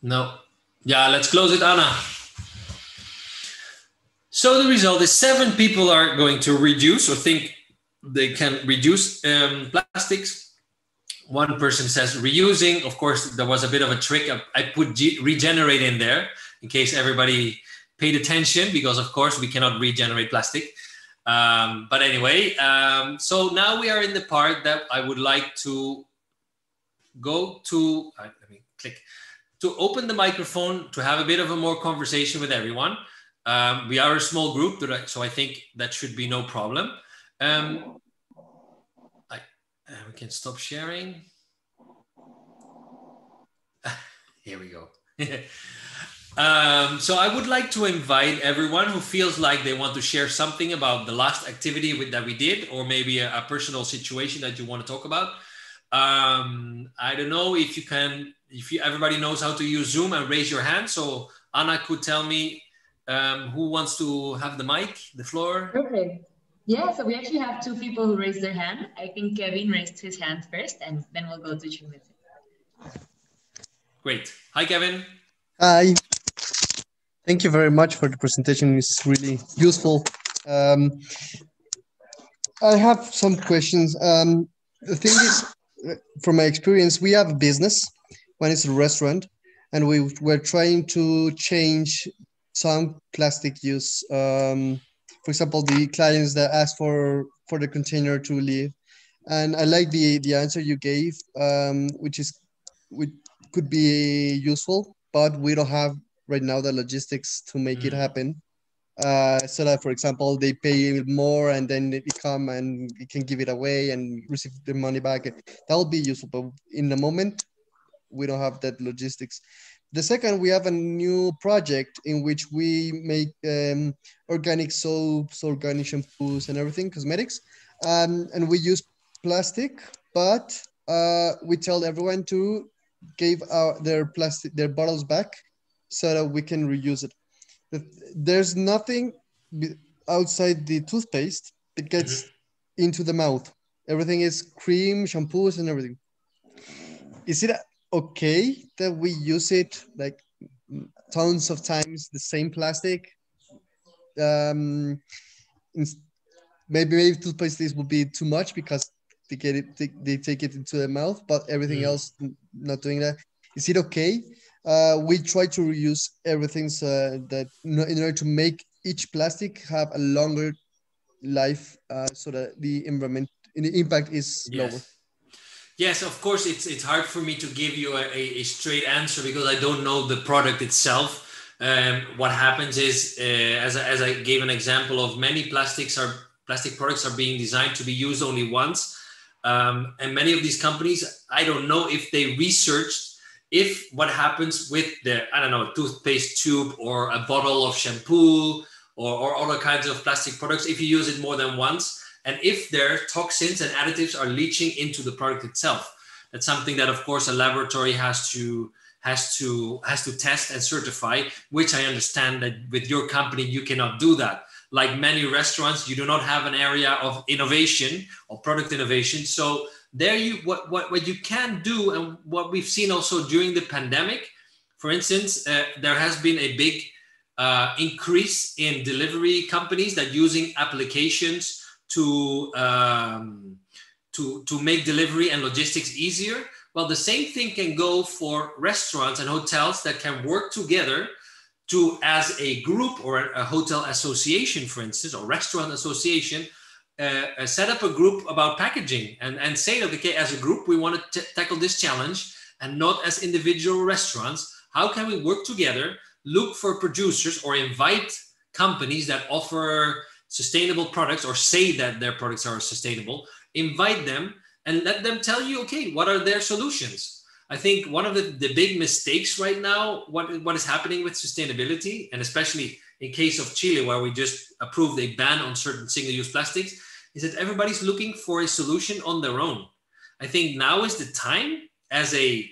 Speaker 2: No. Yeah, let's close it, Anna. So the result is seven people are going to reduce or think they can reduce um, plastics. One person says reusing. Of course, there was a bit of a trick. I put regenerate in there in case everybody paid attention because of course we cannot regenerate plastic. Um, but anyway, um, so now we are in the part that I would like to go to, uh, let me click, to open the microphone to have a bit of a more conversation with everyone. Um, we are a small group, so I think that should be no problem. Um, I, uh, we can stop sharing. Here we go. Um, so I would like to invite everyone who feels like they want to share something about the last activity with, that we did, or maybe a, a, personal situation that you want to talk about. Um, I don't know if you can, if you, everybody knows how to use Zoom and raise your hand. So Anna could tell me um, who wants to have the mic, the floor.
Speaker 1: Perfect. Yeah, so we actually have two people who raised their hand. I think Kevin raised his hand first, and then we'll go to Judith.
Speaker 2: Great. Hi, Kevin.
Speaker 3: Hi. Thank you very much for the presentation. It's really useful. Um, I have some questions. Um, the thing is, from my experience, we have a business when it's a restaurant, and we were trying to change some plastic use. Um, for example, the clients that ask for for the container to leave, and I like the the answer you gave, um, which is which could be useful, but we don't have right now the logistics to make mm. it happen. Uh, so that, for example, they pay more and then they come and you can give it away and receive the money back. That will be useful, but in the moment, we don't have that logistics. The second, we have a new project in which we make um, organic soaps, organic shampoos, and everything, cosmetics, um, and we use plastic, but uh, we tell everyone to give our, their plastic, their bottles back so that we can reuse it. There's nothing outside the toothpaste that gets mm-hmm. into the mouth. Everything is cream, shampoos, and everything. Is it okay that we use it like tons of times the same plastic? Um, maybe maybe toothpaste this would be too much because they get it they, they take it into the mouth, but everything mm. else not doing that. Is it okay? uh, we try to reuse everything so that in order to make each plastic have a longer life uh, so that the environment the impact is yes. lower
Speaker 2: yes of course it's it's hard for me to give you a, a straight answer because i don't know the product itself. Um, what happens is uh, as, I, as i gave an example of many plastics are plastic products are being designed to be used only once. Um, and many of these companies i don't know if they researched if what happens with the i don't know toothpaste tube or a bottle of shampoo or, or other kinds of plastic products if you use it more than once and if their toxins and additives are leaching into the product itself. That's something that, of course, a laboratory has to has to has to test and certify. Which I understand that with your company you cannot do that. Like many restaurants, you do not have an area of innovation or product innovation. So there you what what what you can do and what we've seen also during the pandemic for instance uh, there has been a big uh, increase in delivery companies that using applications to um, to to make delivery and logistics easier well the same thing can go for restaurants and hotels that can work together to as a group or a hotel association for instance or restaurant association uh, uh, set up a group about packaging and, and say okay, as a group, we want to tackle this challenge and not as individual restaurants. How can we work together, look for producers or invite companies that offer sustainable products or say that their products are sustainable, invite them and let them tell you, okay, what are their solutions? I think one of the, the big mistakes right now, what, what is happening with sustainability, and especially in case of Chile, where we just approved a ban on certain single-use plastics, is that everybody's looking for a solution on their own. I think now is the time as a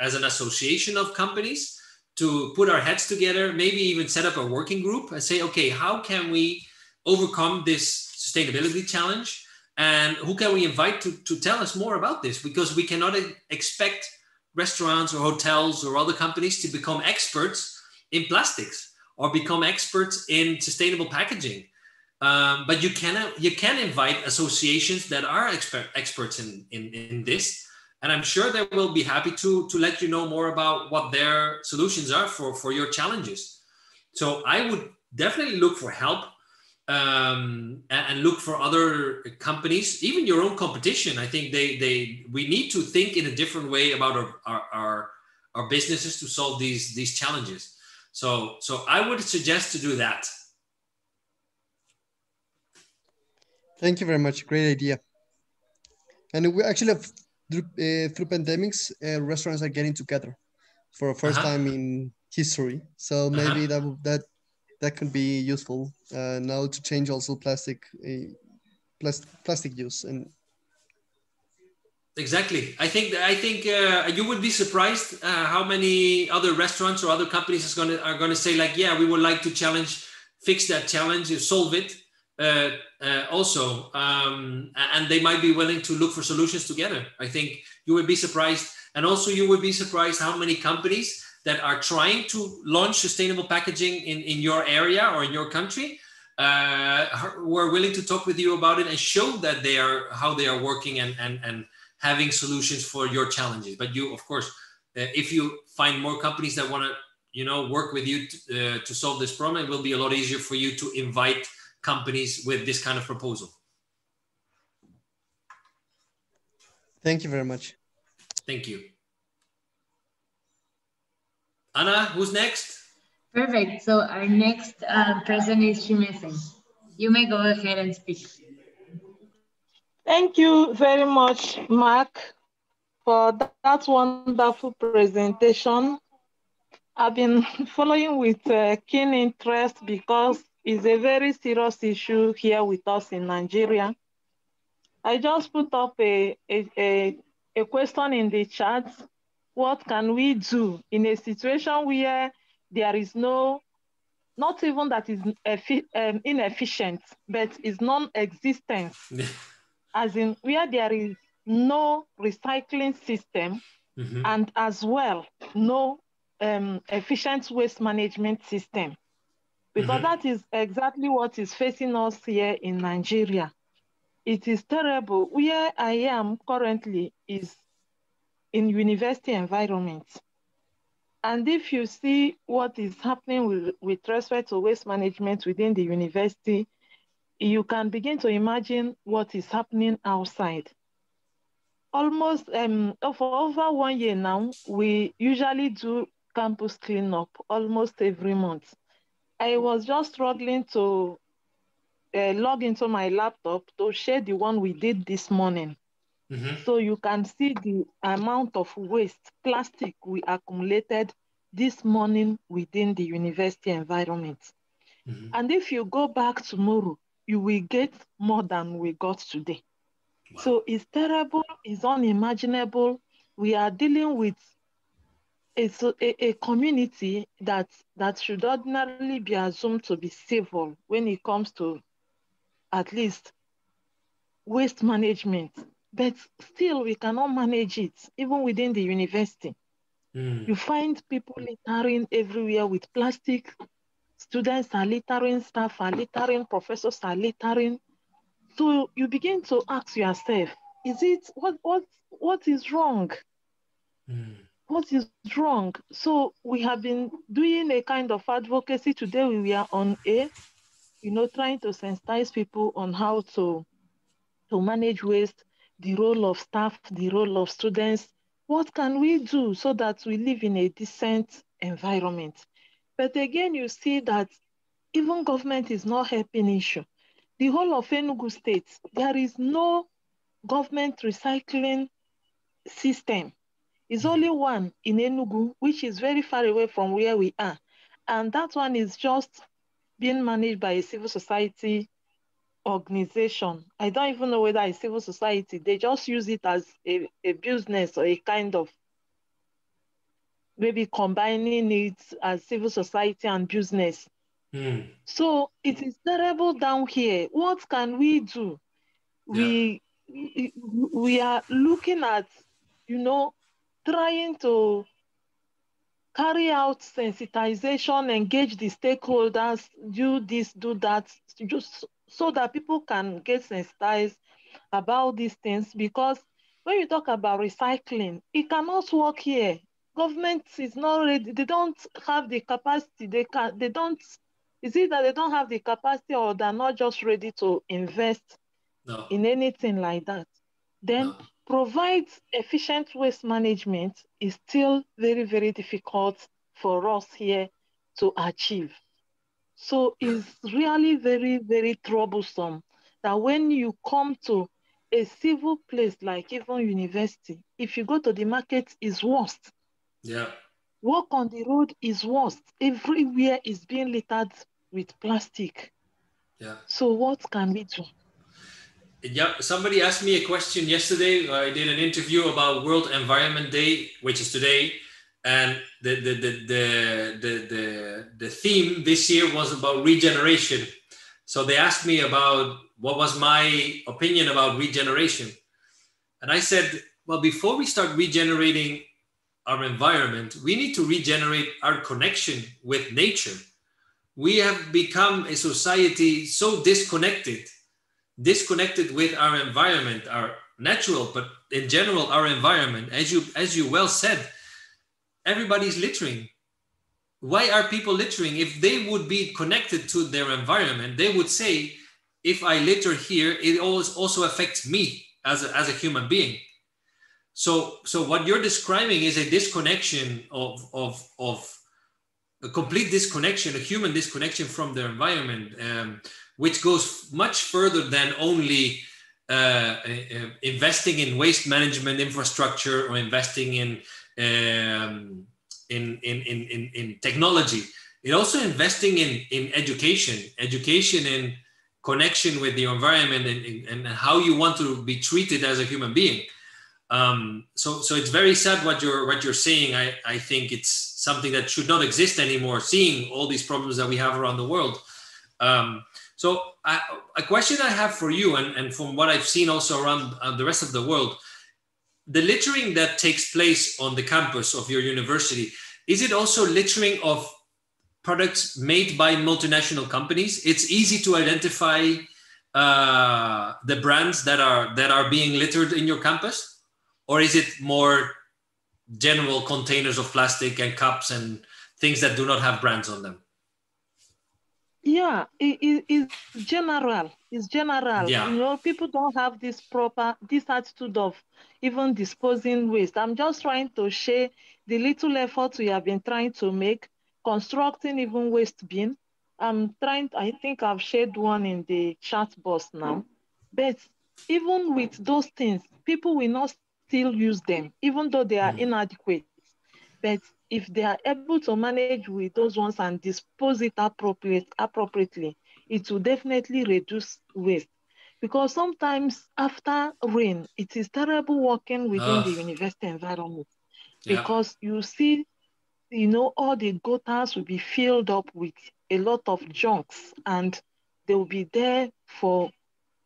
Speaker 2: as an association of companies to put our heads together, maybe even set up a working group and say, okay, how can we overcome this sustainability challenge? And who can we invite to, to tell us more about this? Because we cannot expect restaurants or hotels or other companies to become experts in plastics or become experts in sustainable packaging. Um, but you can you can invite associations that are expert, experts in, in, in this, and I'm sure they will be happy to to let you know more about what their solutions are for for your challenges. So I would definitely look for help um, and, look for other companies, even your own competition. I think they they we need to think in a different way about our our, our, our businesses to solve these these challenges. So so I would suggest to do that.
Speaker 3: Thank you very much. Great idea. And we actually, have, through, uh, through pandemics, uh, restaurants are getting together for a 1st uh -huh. time in history. So uh-huh. maybe -huh. that that that could be useful uh, now to change also plastic uh, plastic plastic use and.
Speaker 2: Exactly. I think I think uh, you would be surprised uh, how many other restaurants or other companies is gonna are gonna say like, yeah, we would like to challenge, fix that challenge, solve it, uh, uh, also, um, and they might be willing to look for solutions together. I think you would be surprised, and also you would be surprised how many companies that are trying to launch sustainable packaging in, in your area or in your country uh, are willing to talk with you about it and show that they are how they are working and and and having solutions for your challenges. But you, of course, uh, if you find more companies that want to you know work with you to, uh, to solve this problem, it will be a lot easier for you to invite companies with this kind of proposal.
Speaker 3: Thank you very much.
Speaker 2: Thank you. Anna, who's next?
Speaker 1: Perfect. So our next uh, person is Shimese. You may go ahead and speak.
Speaker 4: Thank you very much, Mark, for that wonderful presentation. I've been following with uh, keen interest because it's a very serious issue here with us in Nigeria. I just put up a, a, a, a question in the chat. What can we do in a situation where there is no, not even that is um, inefficient, but is non-existent, as in where there is no recycling system mm -hmm. and as well, no um, efficient waste management system because mm-hmm. that is exactly what is facing us here in Nigeria. It is terrible. Where I am currently is in university environment. And if you see what is happening with, with respect to waste management within the university, you can begin to imagine what is happening outside. Almost um, for over one year now, we usually do campus cleanup almost every month. I was just struggling to uh, log into my laptop to share the one we did this morning. Mm-hmm. So you can see the amount of waste, plastic we accumulated this morning within the university environment. Mm-hmm. And if you go back tomorrow, you will get more than we got today. Wow. So it's terrible, it's unimaginable. We are dealing with a, a, a community that, that should ordinarily be assumed to be civil when it comes to at least waste management. But still, we cannot manage it, even within the university. Mm. You find people littering everywhere with plastic. Students are littering, staff are littering, professors are littering. So you begin to ask yourself, is it what what what is wrong? Mm. What is wrong? So we have been doing a kind of advocacy. Today we are on a, you know, trying to sensitize people on how to to manage waste, the role of staff, the role of students. What can we do so that we live in a decent environment? But again, you see that even government is not helping issue. The whole of Enugu state, there is no government recycling system. It's only one in Enugu, which is very far away from where we are. And that one is just being managed by a civil society organization. I don't even know whether it's civil society. They just use it as a, a business or a kind of maybe combining it as civil society and business. Mm. So it is terrible down here. What can we do? Yeah. We we are looking at, you know, trying to carry out sensitization, engage the stakeholders, do this, do that, just so that people can get sensitized about these things because when you talk about recycling, it cannot work here. Government is not ready. They don't have the capacity. They can. They don't. Is it that they don't have the capacity, or they're not just ready to invest no. in anything like that? Then no. Provide efficient waste management is still very very difficult for us here to achieve. So it's really very, very troublesome that when you come to a civil place like even university, if you go to the market, is worst.
Speaker 2: Yeah.
Speaker 4: Walk on the road is worst. Everywhere is being littered with plastic.
Speaker 2: Yeah.
Speaker 4: So what can we do?
Speaker 2: Yeah, somebody asked me a question yesterday. I did an interview about World Environment Day, which is today, and the the the the the, the, the theme this year was about regeneration. So they asked me about what was my opinion about regeneration, and I said, well, before we start regenerating our environment, we need to regenerate our connection with nature. We have become a society so disconnected, disconnected with our environment, our natural, but in general, our environment. As you as you well said, everybody's littering. Why are people littering? If they would be connected to their environment, they would say, if I litter here, it also affects me as a, as a human being. So, so what you're describing is a disconnection of, of, of a complete disconnection, a human disconnection from their environment, um, which goes much further than only uh, uh, investing in waste management infrastructure or investing in um, in, in, in, in, technology. It also investing in, in education, education in connection with the environment and, and how you want to be treated as a human being. Um, so, so it's very sad what you're what you're saying. I, I think it's something that should not exist anymore. Seeing all these problems that we have around the world. Um, so, I, a question I have for you, and, and from what I've seen also around uh, the rest of the world, the littering that takes place on the campus of your university, is it also littering of products made by multinational companies? It's easy to identify uh, the brands that are that are being littered in your campus, or is it more general containers of plastic and cups and things that do not have brands on them?
Speaker 4: Yeah, it, it, it's general. It's general. Yeah. You know, people don't have this proper this attitude of even disposing waste. I'm just trying to share the little effort we have been trying to make, constructing even waste bin. I'm trying, I think I've shared one in the chat box now. But even with those things, people will not still use them, even though they are mm. inadequate. But if they are able to manage with those ones and dispose it appropriate, appropriately, it will definitely reduce waste. Because sometimes after rain, it is terrible working within the ah. university environment
Speaker 2: Yeah.
Speaker 4: because you see, you know, all the gutters will be filled up with a lot of junks and they will be there for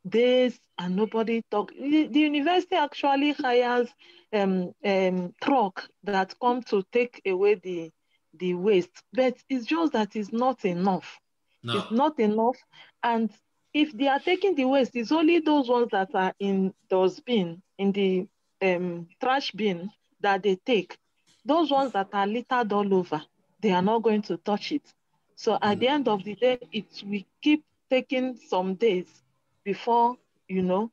Speaker 4: days and nobody talk. The, the university actually hires um, um, truck that come to take away the the waste, but it's just that it's not enough.
Speaker 2: No.
Speaker 4: It's not enough, and if they are taking the waste, it's only those ones that are in those bin in the um, trash bin that they take. Those ones that are littered all over, they are not going to touch it. So at the end of the day, it will keep taking some days before you know.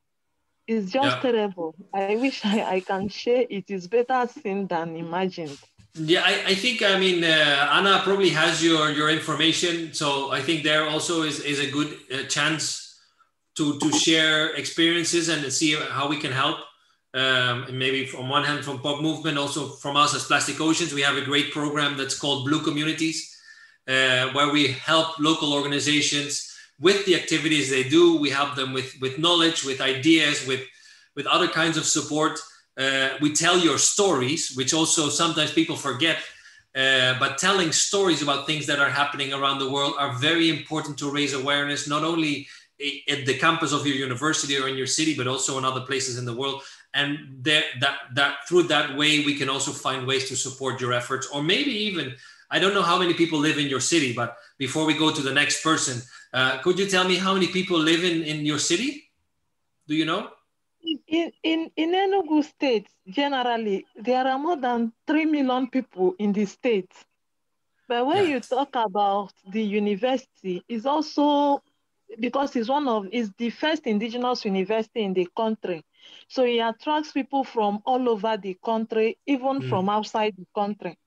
Speaker 4: It's just
Speaker 2: Yeah.
Speaker 4: terrible. I wish I, I can share it is better seen than imagined.
Speaker 2: Yeah, I, I think I mean uh, Anna probably has your your information, so I think there also is is a good uh, chance to to share experiences and see how we can help. Um, and maybe from one hand from Pop Movement, also from us as Plastic Oceans, we have a great program that's called Blue Communities, uh, where we help local organizations with the activities they do. We help them with with knowledge, with ideas, with with other kinds of support. Uh, we tell your stories, which also sometimes people forget. Uh, but telling stories about things that are happening around the world are very important to raise awareness, not only at the campus of your university or in your city, but also in other places in the world. And there, that that through that way, we can also find ways to support your efforts, or maybe even I don't know how many people live in your city, but before we go to the next person, uh, could you tell me how many people live in in your city? Do you know?
Speaker 4: In, in, in Enugu State, generally, there are more than 3 million people in the state. But when
Speaker 2: Yeah.
Speaker 4: you talk about the university, it's also because it's one of it's the first indigenous university in the country. So it attracts people from all over the country, even
Speaker 2: Mm.
Speaker 4: from outside the country.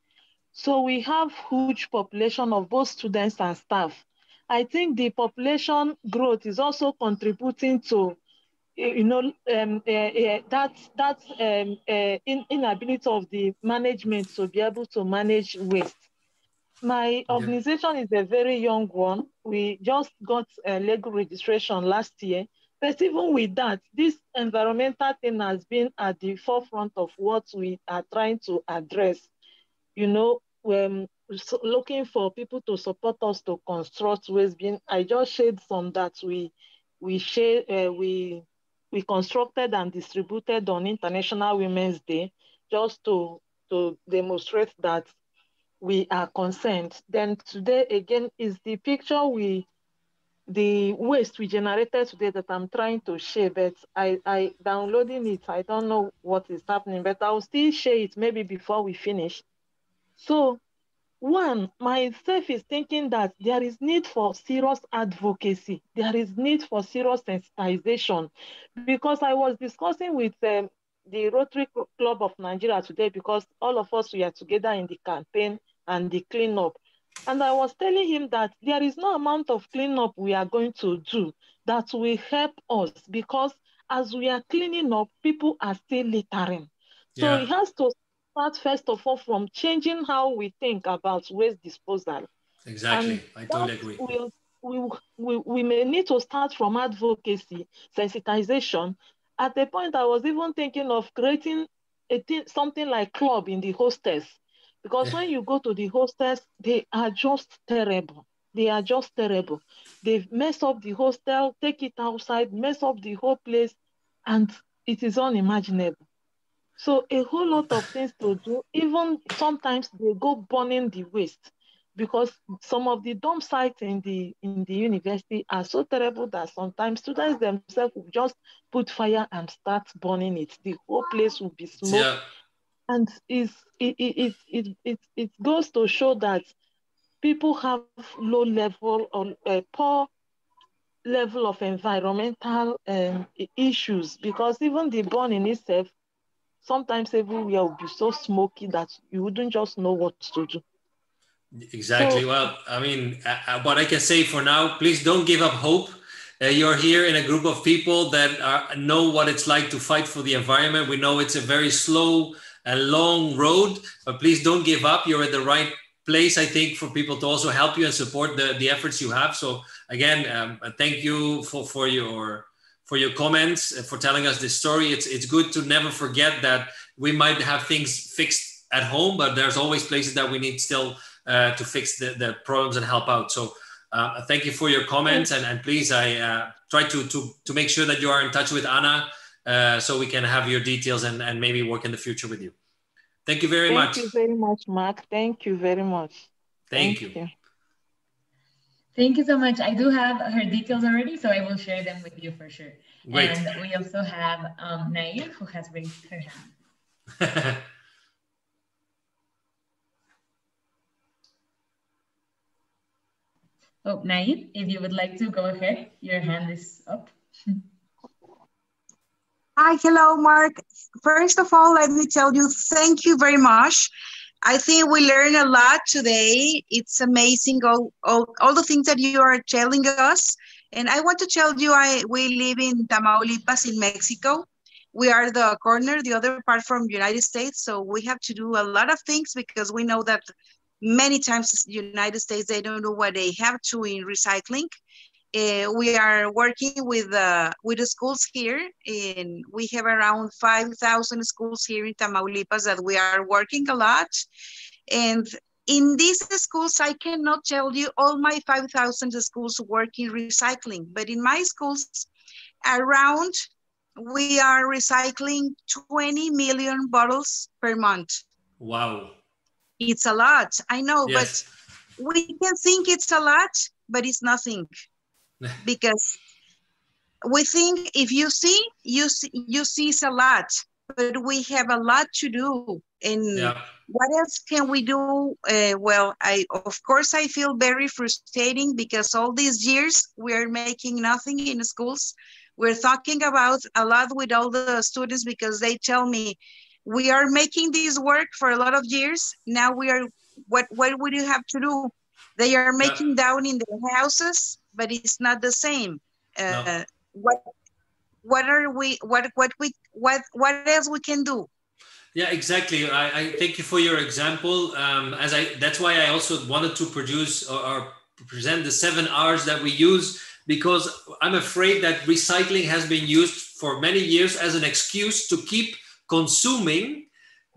Speaker 4: So we have huge population of both students and staff. I think the population growth is also contributing to you know, um, uh, uh, that that um, uh, in, inability of the management to be able to manage waste. My organization is a very young one. We just got a legal registration last year, but even with that, this environmental thing has been at the forefront of what we are trying to address. You know, when so looking for people to support us to construct waste bin. I just shared some that we we share uh, we we constructed and distributed on International Women's Day just to, to demonstrate that we are concerned. Then today again is the picture we, the waste we generated today that I'm trying to share, but I, I downloading it, I don't know what is happening, but I'll still share it maybe before we finish. So one, myself is thinking that there is need for serious advocacy. There is need for serious sensitization because I was discussing with um, the Rotary Club of Nigeria today because all of us we are together in the campaign and the cleanup. And I was telling him that there is no amount of cleanup we are going to do that will help us because as we are cleaning up, people are still littering. So
Speaker 2: Yeah.
Speaker 4: it has to start first of all from changing how we think about waste disposal.
Speaker 2: Exactly.
Speaker 4: And
Speaker 2: I totally agree.
Speaker 4: will- we, we, we may need to start from advocacy, sensitization. At the point, I was even thinking of creating a thing, something like club in the hostels. Because
Speaker 2: Yeah.
Speaker 4: when you go to the hostels, they are just terrible. They are just terrible. They mess up the hostel, take it outside, mess up the whole place, and it is unimaginable. So a whole lot of things to do. Even sometimes they go burning the waste because some of the dump sites in the in the university are so terrible that sometimes students themselves will just put fire and start burning it. The whole place will be smoke.
Speaker 2: Yeah.
Speaker 4: And it's, it, it, it, it, it, goes to show that people have low level or uh, poor level of environmental um, issues because even the burning itself, sometimes everywhere will be so smoky that you wouldn't just know what to do.
Speaker 2: Exactly.
Speaker 4: So-
Speaker 2: well, I mean, uh, uh, what I can say for now, please don't give up hope. Uh, you're here in a group of people that are, know what it's like to fight for the environment. We know it's a very slow and long road, but please don't give up. You're at the right place, I think, for people to also help you and support the, the efforts you have. So again, um, thank you for, for your for your comments, for telling us this story. It's it's good to never forget that we might have things fixed at home, but there's always places that we need still uh, to fix the, the problems and help out. So uh, thank you for your comments, and, and please, I uh, try to, to to make sure that you are in touch with Anna, uh, so we can have your details and, and maybe work in the future with you. Thank you very
Speaker 4: Thank
Speaker 2: much.
Speaker 4: Thank you very much, Mark. Thank you very much.
Speaker 2: Thank, Thank you. you.
Speaker 1: Thank you so much. I do have her details already, so I will share them with you for sure. Great. And we also have um, Nair, who has raised her hand. oh, Nair, if you would like to go ahead, your hand is up.
Speaker 5: Hi, hello, Mark. First of all, let me tell you, thank you very much I think we learned a lot today. It's amazing all, all, all the things that you are telling us. And I want to tell you, I we live in Tamaulipas in Mexico. We are the corner, the other part from United States. So we have to do a lot of things because we know that many times United States, they don't know what they have to in recycling. Uh, we are working with uh, with the schools here, and we have around 5,000 schools here in Tamaulipas that we are working a lot. And in these schools, I cannot tell you all my 5,000 schools work in recycling, but in my schools, around we are recycling 20 million bottles per month.
Speaker 2: Wow.
Speaker 5: It's a lot, I know, yes. but we can think it's a lot, but it's nothing because we think if you see, you see, you see a lot, but we have a lot to do. And yeah. what else can we do? Uh, well, I of course I feel very frustrating because all these years we are making nothing in schools. We're talking about a lot with all the students because they tell me we are making this work for a lot of years. Now we are what what would you have to do? They are making yeah. down in their houses but it's not the same. Uh, no. What what are we? What what we what what else we can do?
Speaker 2: Yeah, exactly. I, I thank you for your example. Um, as I that's why I also wanted to produce or, or present the seven R's that we use because I'm afraid that recycling has been used for many years as an excuse to keep consuming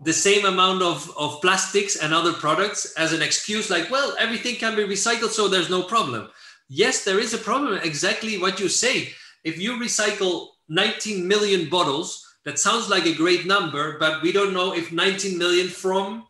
Speaker 2: the same amount of, of plastics and other products as an excuse like well everything can be recycled so there's no problem yes, there is a problem. Exactly what you say. If you recycle 19 million bottles, that sounds like a great number, but we don't know if 19 million from,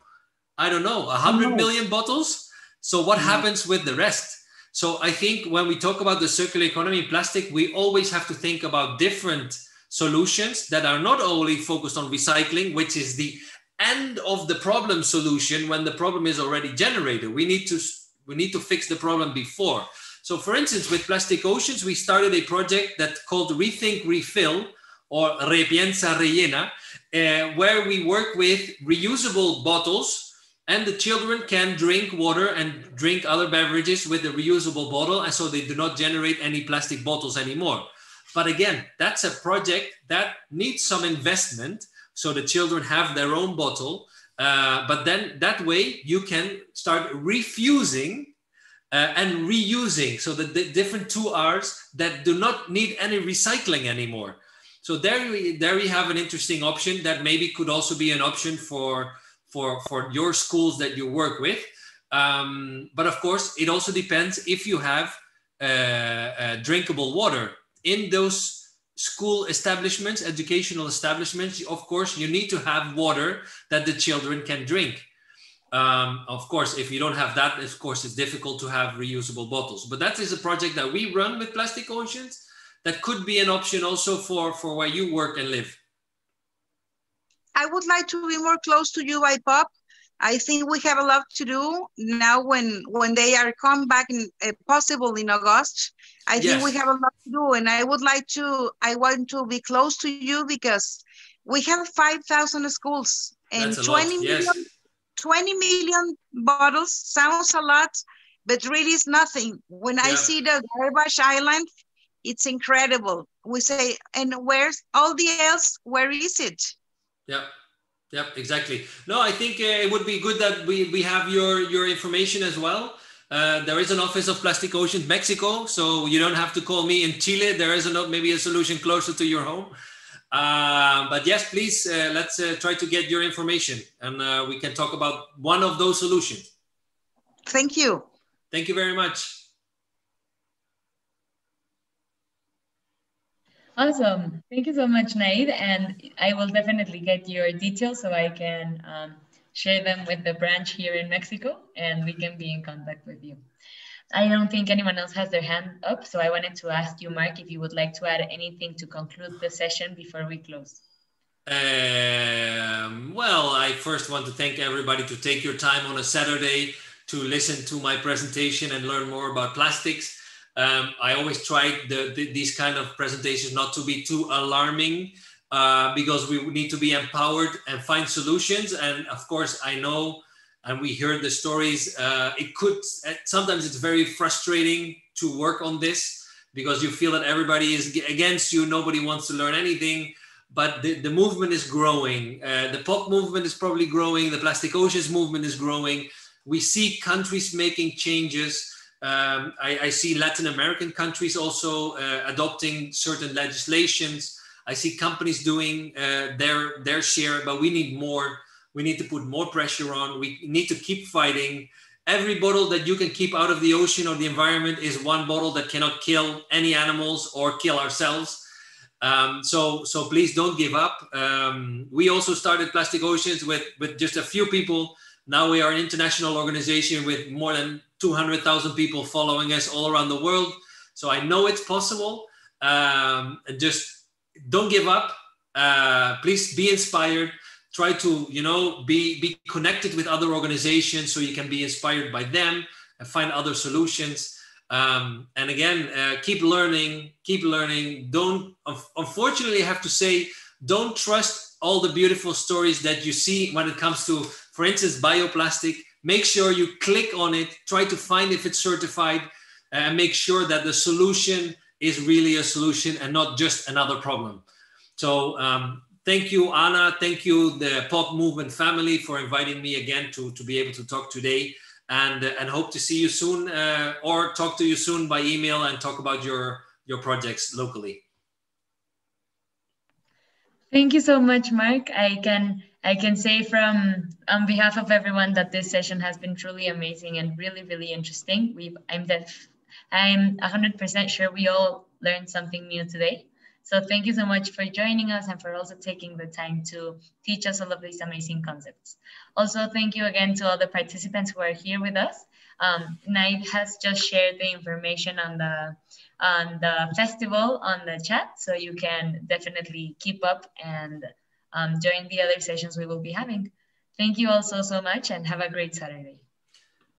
Speaker 2: I don't know, 100 million bottles. So what happens with the rest? So I think when we talk about the circular economy in plastic, we always have to think about different solutions that are not only focused on recycling, which is the end of the problem solution when the problem is already generated. We need to we need to fix the problem before. So for instance, with Plastic Oceans, we started a project that called Rethink Refill or Repiensa Rellena, uh, where we work with reusable bottles and the children can drink water and drink other beverages with the reusable bottle. And so they do not generate any plastic bottles anymore. But again, that's a project that needs some investment. So the children have their own bottle. Uh, but then that way you can start refusing uh, and reusing. So the, the, different two R's that do not need any recycling anymore. So there we, there we have an interesting option that maybe could also be an option for, for, for your schools that you work with. Um, but of course, it also depends if you have uh, uh, drinkable water in those school establishments, educational establishments. Of course, you need to have water that the children can drink. Um, of course, if you don't have that, of course, it's difficult to have reusable bottles. But that is a project that we run with Plastic Oceans that could be an option also for, for where you work and live.
Speaker 5: I would like to be more close to you, IPOP. I think we have a lot to do now when when they are come back in uh, possible in August. I yes. think we have a lot to do, and I would like to. I want to be close to you because we have five thousand schools and twenty million. Yes 20 million bottles sounds a lot, but really is nothing. When yeah. I see the garbage island, it's incredible. We say, and where's all the else? Where is it?
Speaker 2: Yeah. Yep, exactly. No, I think uh, it would be good that we, we have your, your information as well. Uh, there is an office of Plastic Ocean Mexico, so you don't have to call me in Chile. There is a, maybe a solution closer to your home. Uh, but yes, please, uh, let's uh, try to get your information and uh, we can talk about one of those solutions.
Speaker 5: Thank you.
Speaker 2: Thank you very much.
Speaker 1: Awesome. Thank you so much, Naid. And I will definitely get your details so I can um, share them with the branch here in Mexico and we can be in contact with you. I don't think anyone else has their hand up, so I wanted to ask you, Mark, if you would like to add anything to conclude the session before we close.
Speaker 2: Um, well, I first want to thank everybody to take your time on a Saturday to listen to my presentation and learn more about plastics. Um, I always try the, the, these kind of presentations not to be too alarming uh, because we need to be empowered and find solutions. And of course, I know, and we heard the stories. Uh, it could sometimes it's very frustrating to work on this because you feel that everybody is against you. Nobody wants to learn anything. But the, the movement is growing. Uh, the POP movement is probably growing. The Plastic Oceans movement is growing. We see countries making changes. Um, I, I, see Latin American countries also uh, adopting certain legislations. I see companies doing uh, their their share, but we need more. We need to put more pressure on. We need to keep fighting. Every bottle that you can keep out of the ocean or the environment is one bottle that cannot kill any animals or kill ourselves. Um, so so please don't give up. Um, we also started Plastic Oceans with with just a few people now we are an international organization with more than 200,000 people following us all around the world. So I know it's possible. Um, just don't give up. Uh, please be inspired. Try to, you know, be be connected with other organizations so you can be inspired by them and find other solutions. Um, and again, uh, keep learning, keep learning. Don't, unfortunately, I have to say, don't trust all the beautiful stories that you see when it comes to for instance, bioplastic, make sure you click on it, try to find if it's certified, and make sure that the solution is really a solution and not just another problem. So um, thank you, Anna. Thank you, the Pop Movement family, for inviting me again to, to be able to talk today. And, and hope to see you soon uh, or talk to you soon by email and talk about your, your projects locally.
Speaker 1: Thank you so much, Mark. I can I can say from on behalf of everyone that this session has been truly amazing and really, really interesting. we I'm def, I'm 100% sure we all learned something new today. So thank you so much for joining us and for also taking the time to teach us all of these amazing concepts. Also, thank you again to all the participants who are here with us. Um, has just shared the information on the on the festival on the chat, so you can definitely keep up and um, join the other sessions we will be having. Thank you all so, so much and have a great Saturday.